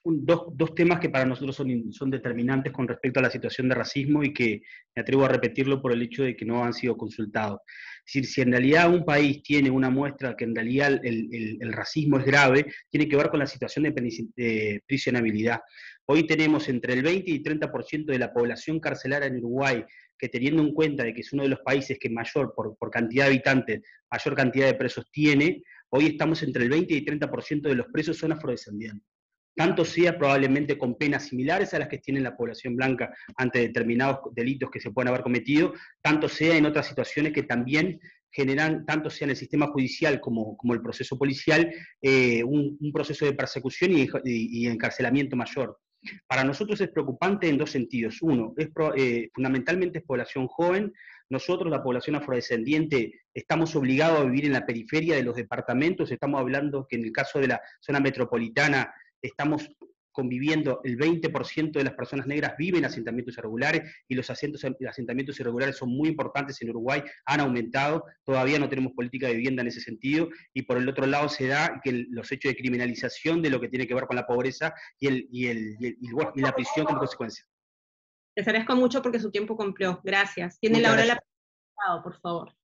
dos, dos, temas que para nosotros son, son determinantes con respecto a la situación de racismo y que me atrevo a repetirlo por el hecho de que no han sido consultados. Es decir, si en realidad un país tiene una muestra que en realidad el, el, racismo es grave, tiene que ver con la situación de, prisionabilidad. Hoy tenemos entre el 20 y 30% de la población carcelaria en Uruguay, que teniendo en cuenta de que es uno de los países que mayor, por, por cantidad de habitantes, mayor cantidad de presos tiene, hoy estamos entre el 20 y 30% de los presos son afrodescendientes tanto sea probablemente con penas similares a las que tiene la población blanca ante determinados delitos que se puedan haber cometido, tanto sea en otras situaciones que también generan, tanto sea en el sistema judicial como, como el proceso policial, eh, un, proceso de persecución y, encarcelamiento mayor. Para nosotros es preocupante en dos sentidos. Uno, es eh, fundamentalmente es población joven. Nosotros, la población afrodescendiente, estamos obligados a vivir en la periferia de los departamentos. Estamos hablando que en el caso de la zona metropolitana estamos conviviendo, el 20% de las personas negras viven en asentamientos irregulares y los asentamientos irregulares son muy importantes en Uruguay, han aumentado, todavía no tenemos política de vivienda en ese sentido y por el otro lado se da que los hechos de criminalización de lo que tiene que ver con la pobreza y, el, y, el, y, la prisión como consecuencia. Les agradezco mucho porque su tiempo cumplió. Gracias. Tiene la hora la por favor.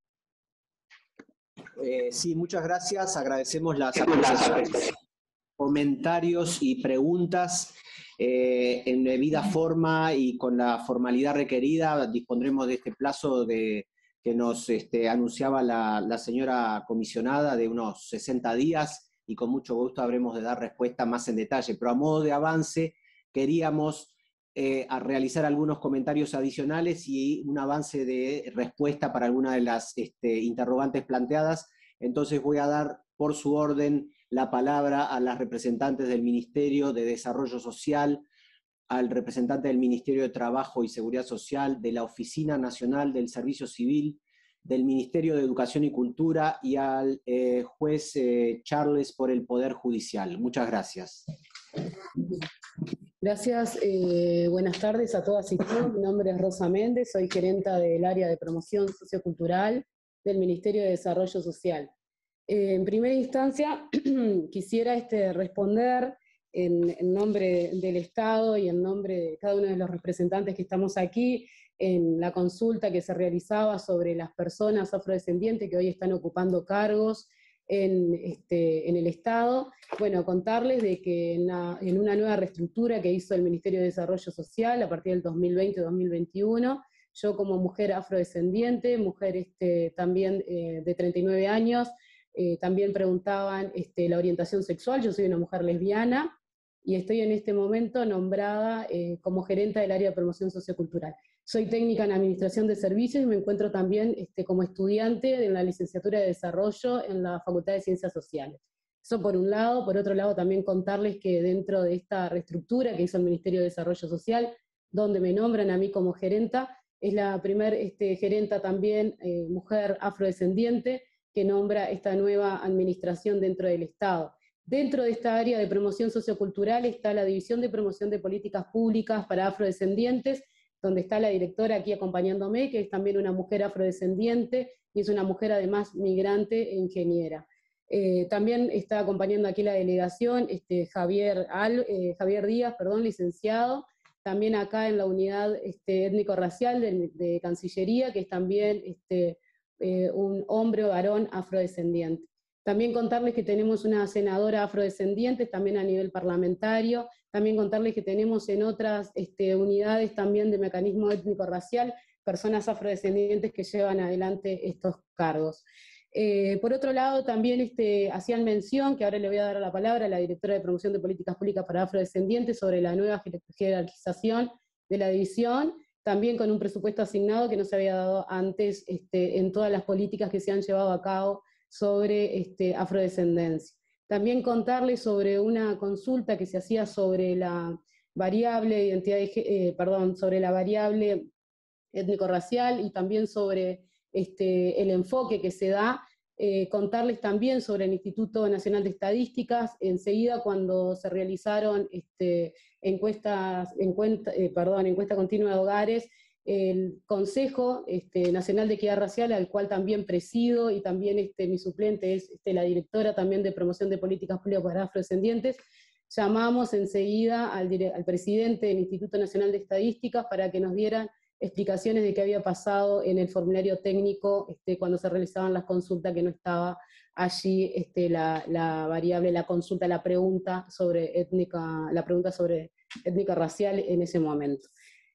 Eh, sí, muchas gracias. Agradecemos las comentarios y preguntas eh, en debida forma y con la formalidad requerida. Dispondremos de este plazo de, que nos este, anunciaba la, señora comisionada de unos 60 días y con mucho gusto habremos de dar respuesta más en detalle. Pero a modo de avance, queríamos eh, realizar algunos comentarios adicionales y un avance de respuesta para alguna de las este, interrogantes planteadas. Entonces voy a dar por su orden la palabra a las representantes del Ministerio de Desarrollo Social, al representante del Ministerio de Trabajo y Seguridad Social, de la Oficina Nacional del Servicio Civil, del Ministerio de Educación y Cultura y al eh, juez eh, Charles por el Poder Judicial. Muchas gracias. Gracias, eh, buenas tardes a todas y todos. Mi nombre es Rosa Méndez, soy gerenta del área de promoción sociocultural del Ministerio de Desarrollo Social. Eh, en primera instancia, quisiera este, responder en, nombre del Estado y en nombre de cada uno de los representantes que estamos aquí en la consulta que se realizaba sobre las personas afrodescendientes que hoy están ocupando cargos en, este, el Estado. Bueno, contarles de que en, una nueva reestructura que hizo el Ministerio de Desarrollo Social a partir del 2020-2021, yo como mujer afrodescendiente, mujer este, también eh, de 39 años, eh, también preguntaban este, la orientación sexual, yo soy una mujer lesbiana y estoy en este momento nombrada eh, como gerente del área de promoción sociocultural. Soy técnica en administración de servicios y me encuentro también este, como estudiante en la licenciatura de desarrollo en la Facultad de Ciencias Sociales. Eso por un lado, por otro lado también contarles que dentro de esta reestructura que hizo el Ministerio de Desarrollo Social, donde me nombran a mí como gerenta, es la primer este, gerenta también eh, mujer afrodescendiente, que nombra esta nueva administración dentro del Estado. Dentro de esta área de promoción sociocultural está la División de Promoción de Políticas Públicas para Afrodescendientes, donde está la directora aquí acompañándome, que es también una mujer afrodescendiente y es una mujer además migrante e ingeniera. Eh, también está acompañando aquí la delegación este, Javier, eh, Javier Díaz, perdón, licenciado, también acá en la unidad este, étnico-racial de, de, Cancillería, que es también este, eh, un hombre o varón afrodescendiente. También contarles que tenemos una senadora afrodescendiente, también a nivel parlamentario, también contarles que tenemos en otras este, unidades también de mecanismo étnico-racial personas afrodescendientes que llevan adelante estos cargos. Eh, por otro lado, también este, hacían mención, que ahora le voy a dar la palabra a la directora de promoción de políticas públicas para afrodescendientes, sobre la nueva jerarquización de la división, también con un presupuesto asignado que no se había dado antes este, en todas las políticas que se han llevado a cabo sobre este, afrodescendencia. También contarles sobre una consulta que se hacía sobre la variable identidad, eh, perdón, sobre la variable étnico-racial y también sobre este, el enfoque que se da eh, contarles también sobre el Instituto Nacional de Estadísticas, enseguida cuando se realizaron encuestas, eh, perdón, encuesta continua de hogares, el Consejo este, Nacional de Equidad Racial, al cual también presido, y también este, mi suplente es este, la directora también de Promoción de Políticas Públicas para Afrodescendientes, llamamos enseguida al, presidente del Instituto Nacional de Estadísticas para que nos dieran explicaciones de qué había pasado en el formulario técnico cuando se realizaban las consultas, que no estaba allí este, la, variable, la consulta, la pregunta sobre étnica, la pregunta sobre étnico-racial en ese momento.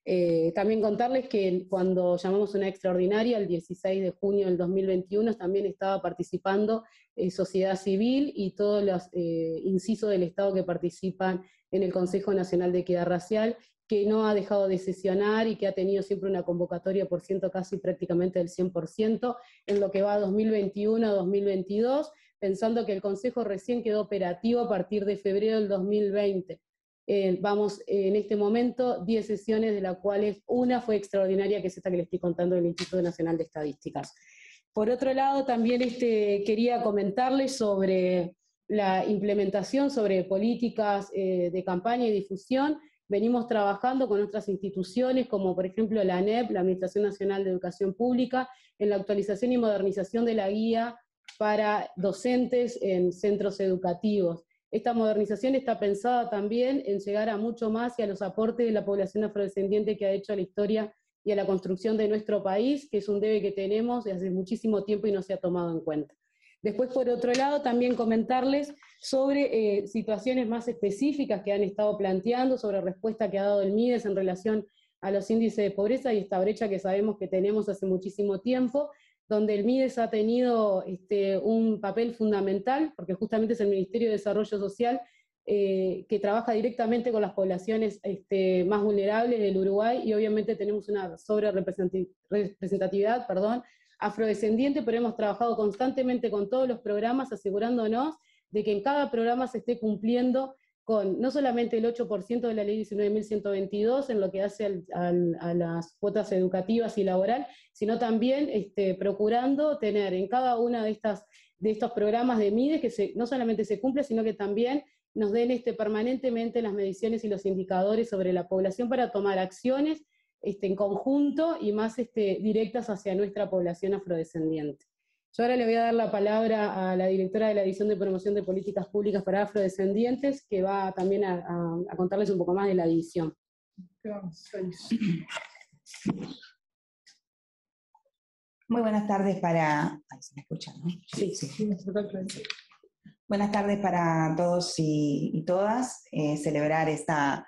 Eh, también contarles que cuando llamamos una extraordinaria, el 16 de junio del 2021, también estaba participando eh, sociedad civil y todos los eh, incisos del Estado que participan en el Consejo Nacional de Equidad Racial, que no ha dejado de sesionar y que ha tenido siempre una convocatoria por ciento casi prácticamente del 100% en lo que va 2021-2022, pensando que el Consejo recién quedó operativo a partir de febrero del 2020. Eh, vamos en este momento 10 sesiones, de las cuales una fue extraordinaria, que es esta que les estoy contando del Instituto Nacional de Estadísticas. Por otro lado, también este, quería comentarles sobre la implementación sobre políticas eh, de campaña y difusión. Venimos trabajando con otras instituciones, como por ejemplo la ANEP, la Administración Nacional de Educación Pública, en la actualización y modernización de la guía para docentes en centros educativos. Esta modernización está pensada también en llegar a mucho más y a los aportes de la población afrodescendiente que ha hecho a la historia y a la construcción de nuestro país, que es un debe que tenemos desde hace muchísimo tiempo y no se ha tomado en cuenta. Después, por otro lado, también comentarles sobre eh, situaciones más específicas que han estado planteando, sobre respuesta que ha dado el MIDES en relación a los índices de pobreza y esta brecha que sabemos que tenemos hace muchísimo tiempo, donde el MIDES ha tenido este, un papel fundamental, porque justamente es el Ministerio de Desarrollo Social eh, que trabaja directamente con las poblaciones este, más vulnerables del Uruguay y obviamente tenemos una sobre representatividad perdón, afrodescendiente, pero hemos trabajado constantemente con todos los programas asegurándonos de que en cada programa se esté cumpliendo con no solamente el 8% de la ley 19.122 en lo que hace a las cuotas educativas y laboral, sino también este, procurando tener en cada una de, de estos programas de MIDE que no solamente se cumple, sino que también nos den este, permanentemente las mediciones y los indicadores sobre la población para tomar acciones este, en conjunto y más este, directas hacia nuestra población afrodescendiente. Yo ahora le voy a dar la palabra a la directora de la División de Promoción de Políticas Públicas para Afrodescendientes, que va también a, contarles un poco más de la división. Muy buenas tardes para... ¿se me escucha, no? Sí, sí. Buenas tardes para todos y, todas. Eh, celebrar esta,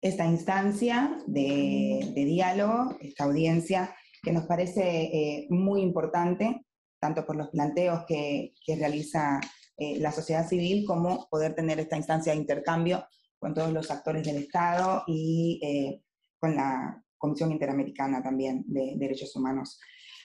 esta instancia de, diálogo, esta audiencia, que nos parece eh, muy importante tanto por los planteos que, realiza eh, la sociedad civil como poder tener esta instancia de intercambio con todos los actores del Estado y eh, con la Comisión Interamericana también de Derechos Humanos.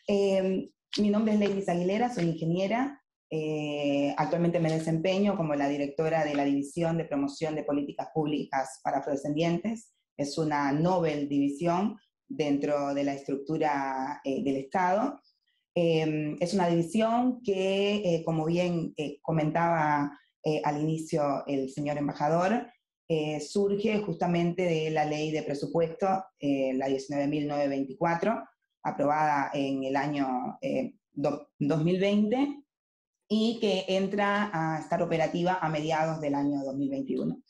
Em, mi nombre es Leilis Aguilera, soy ingeniera. Eh, actualmente me desempeño como la directora de la División de Promoción de Políticas Públicas para Afrodescendientes. Es una Nobel división dentro de la estructura del Estado Em, es una división que, eh, como bien eh, comentaba eh, al inicio el señor embajador, surge justamente de la ley de presupuesto, la 19.924, aprobada en el año 2020 y que entra a estar operativa a mediados del año 2021.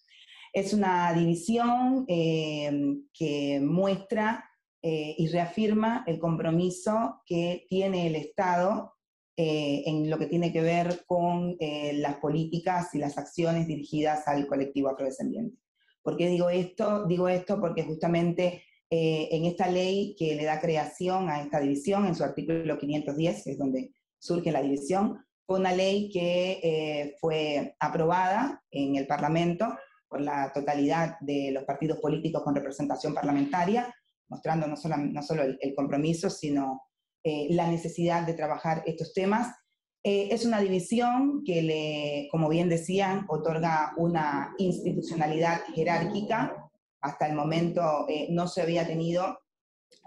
Es una división que muestra eh, y reafirma el compromiso que tiene el Estado eh, en lo que tiene que ver con eh, las políticas y las acciones dirigidas al colectivo afrodescendiente. ¿Por qué digo esto? Digo esto porque justamente en esta ley que le da creación a esta división, en su artículo 510, que es donde surge la división, fue una ley que fue aprobada en el Parlamento por la totalidad de los partidos políticos con representación parlamentaria, mostrando no solo, no solo el, compromiso, sino eh, la necesidad de trabajar estos temas. Eh, es una división que, le, como bien decían, otorga una institucionalidad jerárquica. Hasta el momento eh, no se había tenido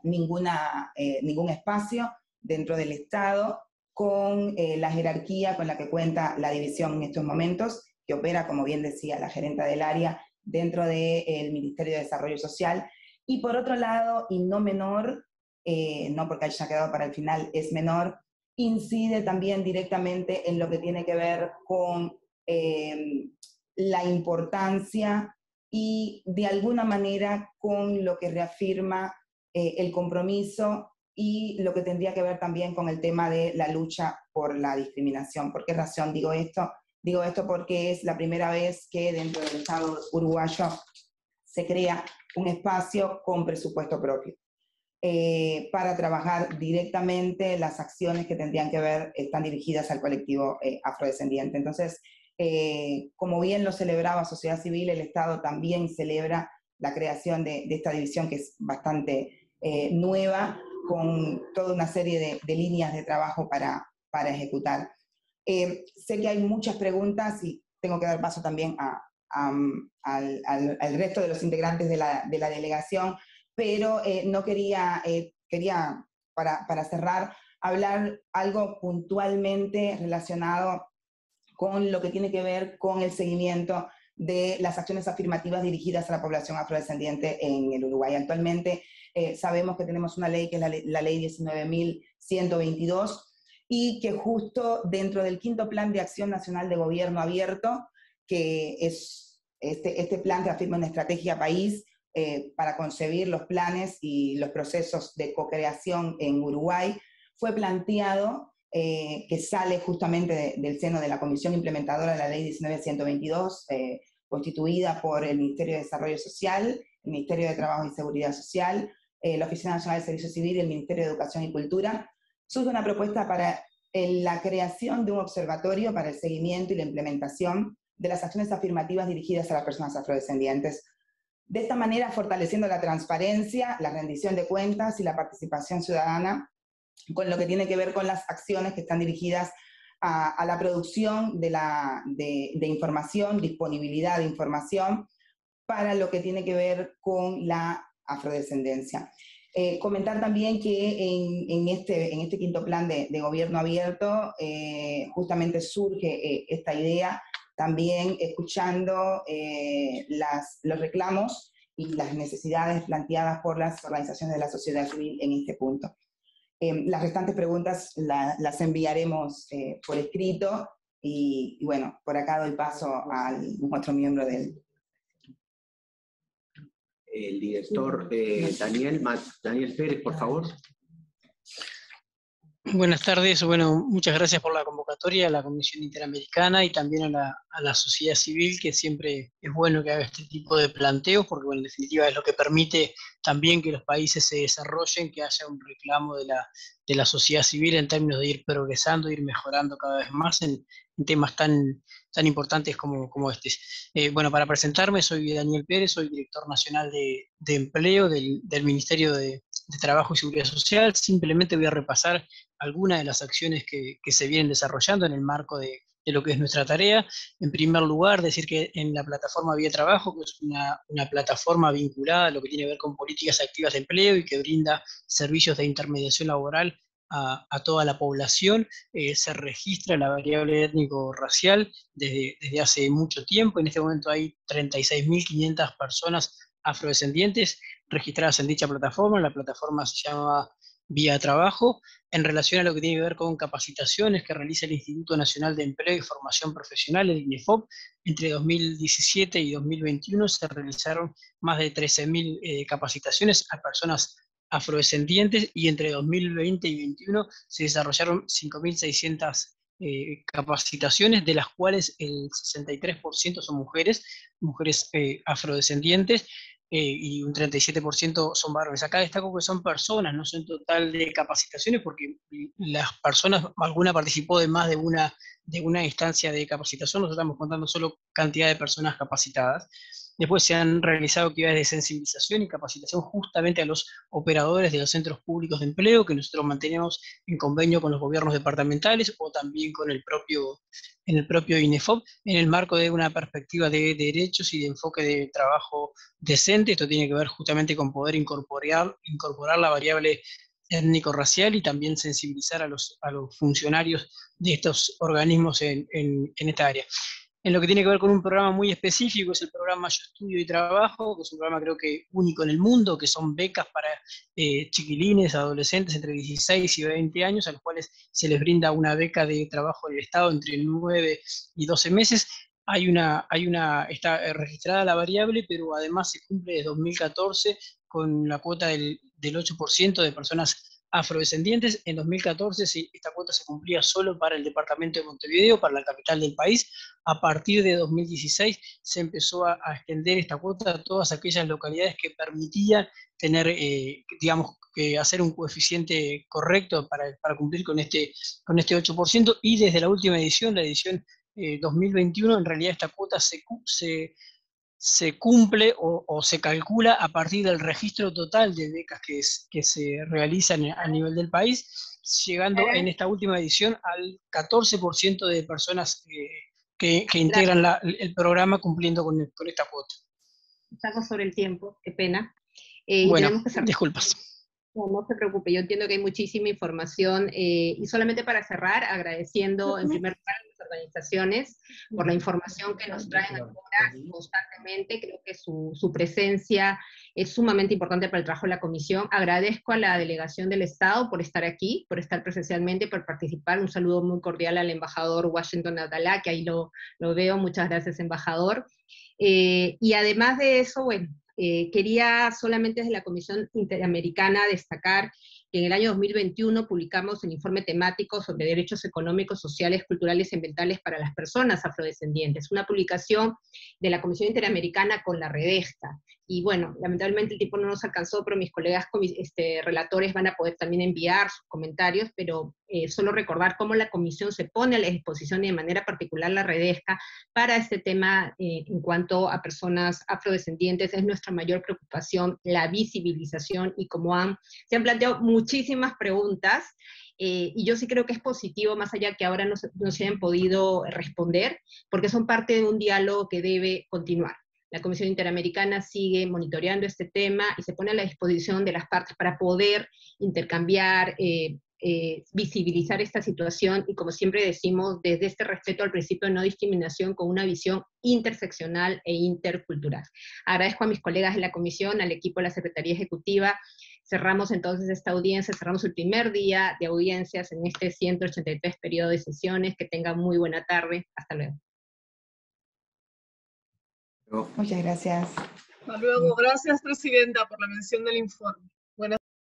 ninguna, ningún espacio dentro del Estado con la jerarquía con la que cuenta la división en estos momentos, que opera, como bien decía la gerenta del área, dentro del Ministerio de Desarrollo Social, y por otro lado, y no menor, eh, no porque haya quedado para el final, es menor, incide también directamente en lo que tiene que ver con em, la importancia y de alguna manera con lo que reafirma eh, el compromiso y lo que tendría que ver también con el tema de la lucha por la discriminación. ¿Por qué razón digo esto? Digo esto porque es la primera vez que dentro del Estado uruguayo se crea un espacio con presupuesto propio. Eh, para trabajar directamente las acciones que tendrían que ver, están dirigidas al colectivo eh, afrodescendiente. Entonces, eh, como bien lo celebraba sociedad civil, el Estado también celebra la creación de, esta división que es bastante nueva, con toda una serie de, líneas de trabajo para, para ejecutar. sé que hay muchas preguntas y tengo que dar paso también a, al, al, resto de los integrantes de la, de la delegación, pero eh, no quería, eh, quería para, para, cerrar, hablar algo puntualmente relacionado con lo que tiene que ver con el seguimiento de las acciones afirmativas dirigidas a la población afrodescendiente en el Uruguay. Actualmente eh, sabemos que tenemos una ley que es la, la ley 19.122 y que justo dentro del quinto plan de acción nacional de gobierno abierto, que es este, este plan que afirma una estrategia país eh, para concebir los planes y los procesos de co-creación en Uruguay, fue planteado eh, que sale justamente del seno de la Comisión Implementadora de la Ley 19122, eh, constituida por el Ministerio de Desarrollo Social, el Ministerio de Trabajo y Seguridad Social, la Oficina Nacional de Servicio Civil y el Ministerio de Educación y Cultura, surge una propuesta para la creación de un observatorio para el seguimiento y la implementación de las acciones afirmativas dirigidas a las personas afrodescendientes. De esta manera, fortaleciendo la transparencia, la rendición de cuentas y la participación ciudadana con lo que tiene que ver con las acciones que están dirigidas a, la producción de, la, de, información, disponibilidad de información para lo que tiene que ver con la afrodescendencia. Eh, comentar también que en, este, en este quinto plan de, gobierno abierto eh, justamente surge eh, esta idea también escuchando eh, los reclamos y las necesidades planteadas por las organizaciones de la sociedad civil en este punto. Em, las restantes preguntas las enviaremos eh, por escrito y, bueno, por acá doy paso al otro miembro del... El director eh, Daniel, Daniel Pérez, por favor. Buenas tardes, bueno, muchas gracias por la convocatoria a la Comisión Interamericana y también a la, a la, sociedad civil, que siempre es bueno que haga este tipo de planteos, porque bueno, en definitiva es lo que permite también que los países se desarrollen, que haya un reclamo de la, de la sociedad civil en términos de ir progresando, ir mejorando cada vez más en, temas tan, tan importantes como, como este. Eh, bueno, para presentarme, soy Daniel Pérez, soy director nacional de, de empleo del, del Ministerio de, de Trabajo y Seguridad Social. Simplemente voy a repasar algunas de las acciones que, se vienen desarrollando en el marco de, lo que es nuestra tarea. En primer lugar, decir que en la plataforma Vía Trabajo, que es una, plataforma vinculada a lo que tiene que ver con políticas activas de empleo y que brinda servicios de intermediación laboral a, toda la población, eh, se registra la variable étnico-racial desde, desde hace mucho tiempo. En este momento hay 36.500 personas afrodescendientes registradas en dicha plataforma. La plataforma se llama Vía Trabajo. En relación a lo que tiene que ver con capacitaciones que realiza el Instituto Nacional de Empleo y Formación Profesional, el INEFOP, entre 2017 y 2021 se realizaron más de 13.000 eh, capacitaciones a personas afrodescendientes y entre 2020 y 2021 se desarrollaron 5.600 eh, capacitaciones, de las cuales el 63% son mujeres, mujeres eh, afrodescendientes, eh, y un 37% son varones. Acá destaco que son personas, no son total de capacitaciones, porque las personas, alguna participó de más de una, de una instancia de capacitación, nosotros estamos contando solo cantidad de personas capacitadas. Después se han realizado actividades de sensibilización y capacitación justamente a los operadores de los centros públicos de empleo, que nosotros mantenemos en convenio con los gobiernos departamentales o también con el propio, en el propio INEFOP, en el marco de una perspectiva de derechos y de enfoque de trabajo decente. Esto tiene que ver justamente con poder incorporar, la variable étnico-racial y también sensibilizar a los, funcionarios de estos organismos en esta área en lo que tiene que ver con un programa muy específico, es el programa Yo Estudio y Trabajo, que es un programa creo que único en el mundo, que son becas para eh, chiquilines, adolescentes entre 16 y 20 años, a los cuales se les brinda una beca de trabajo en el Estado entre 9 y 12 meses. Hay una, hay una, está registrada la variable, pero además se cumple desde 2014 con la cuota del, del 8% de personas afrodescendientes. En 2014 esta cuota se cumplía solo para el departamento de Montevideo, para la capital del país. A partir de 2016 se empezó a, extender esta cuota a todas aquellas localidades que permitían tener, eh, digamos, que hacer un coeficiente correcto para, cumplir con este, con este 8%. Y desde la última edición, la edición 2021, eh, en realidad esta cuota se, se se cumple o, se calcula a partir del registro total de becas que, que se realizan a nivel del país, llegando en esta última edición al 14% de personas que, integran el programa cumpliendo con, esta cuota. Estamos sobre el tiempo, qué pena. Eh, bueno, disculpas. No, no se preocupe, yo entiendo que hay muchísima información eh, y solamente para cerrar, agradeciendo en primer lugar a las organizaciones por la información que nos traen ahora constantemente, creo que su, su, presencia es sumamente importante para el trabajo de la comisión. Agradezco a la delegación del Estado por estar aquí, por estar presencialmente, por participar. Un saludo muy cordial al embajador Washington Adalá, que ahí lo, lo veo. Muchas gracias, embajador. Eh, y además de eso, bueno, eh, quería solamente desde la Comisión Interamericana destacar que en el año 2021 publicamos el informe temático sobre derechos económicos, sociales, culturales y ambientales para las personas afrodescendientes, una publicación de la Comisión Interamericana con la Redesca. Y bueno, lamentablemente el tiempo no nos alcanzó, pero mis colegas este, relatores van a poder también enviar sus comentarios, pero eh, solo recordar cómo la comisión se pone a la disposición y de manera particular la redesca para este tema eh, en cuanto a personas afrodescendientes. Es nuestra mayor preocupación la visibilización y como han, se han planteado muchísimas preguntas. Eh, y yo sí creo que es positivo, más allá que ahora no no se hayan podido responder, porque son parte de un diálogo que debe continuar. La Comisión Interamericana sigue monitoreando este tema y se pone a la disposición de las partes para poder intercambiar, eh, visibilizar esta situación y, como siempre decimos, desde este respeto al principio de no discriminación con una visión interseccional e intercultural. Agradezco a mis colegas de la Comisión, al equipo de la Secretaría Ejecutiva. Cerramos entonces esta audiencia, cerramos el primer día de audiencias en este 183 periodo de sesiones. Que tengan muy buena tarde. Hasta luego. Muchas gracias. Hasta luego. Gracias, Presidenta, por la mención del informe.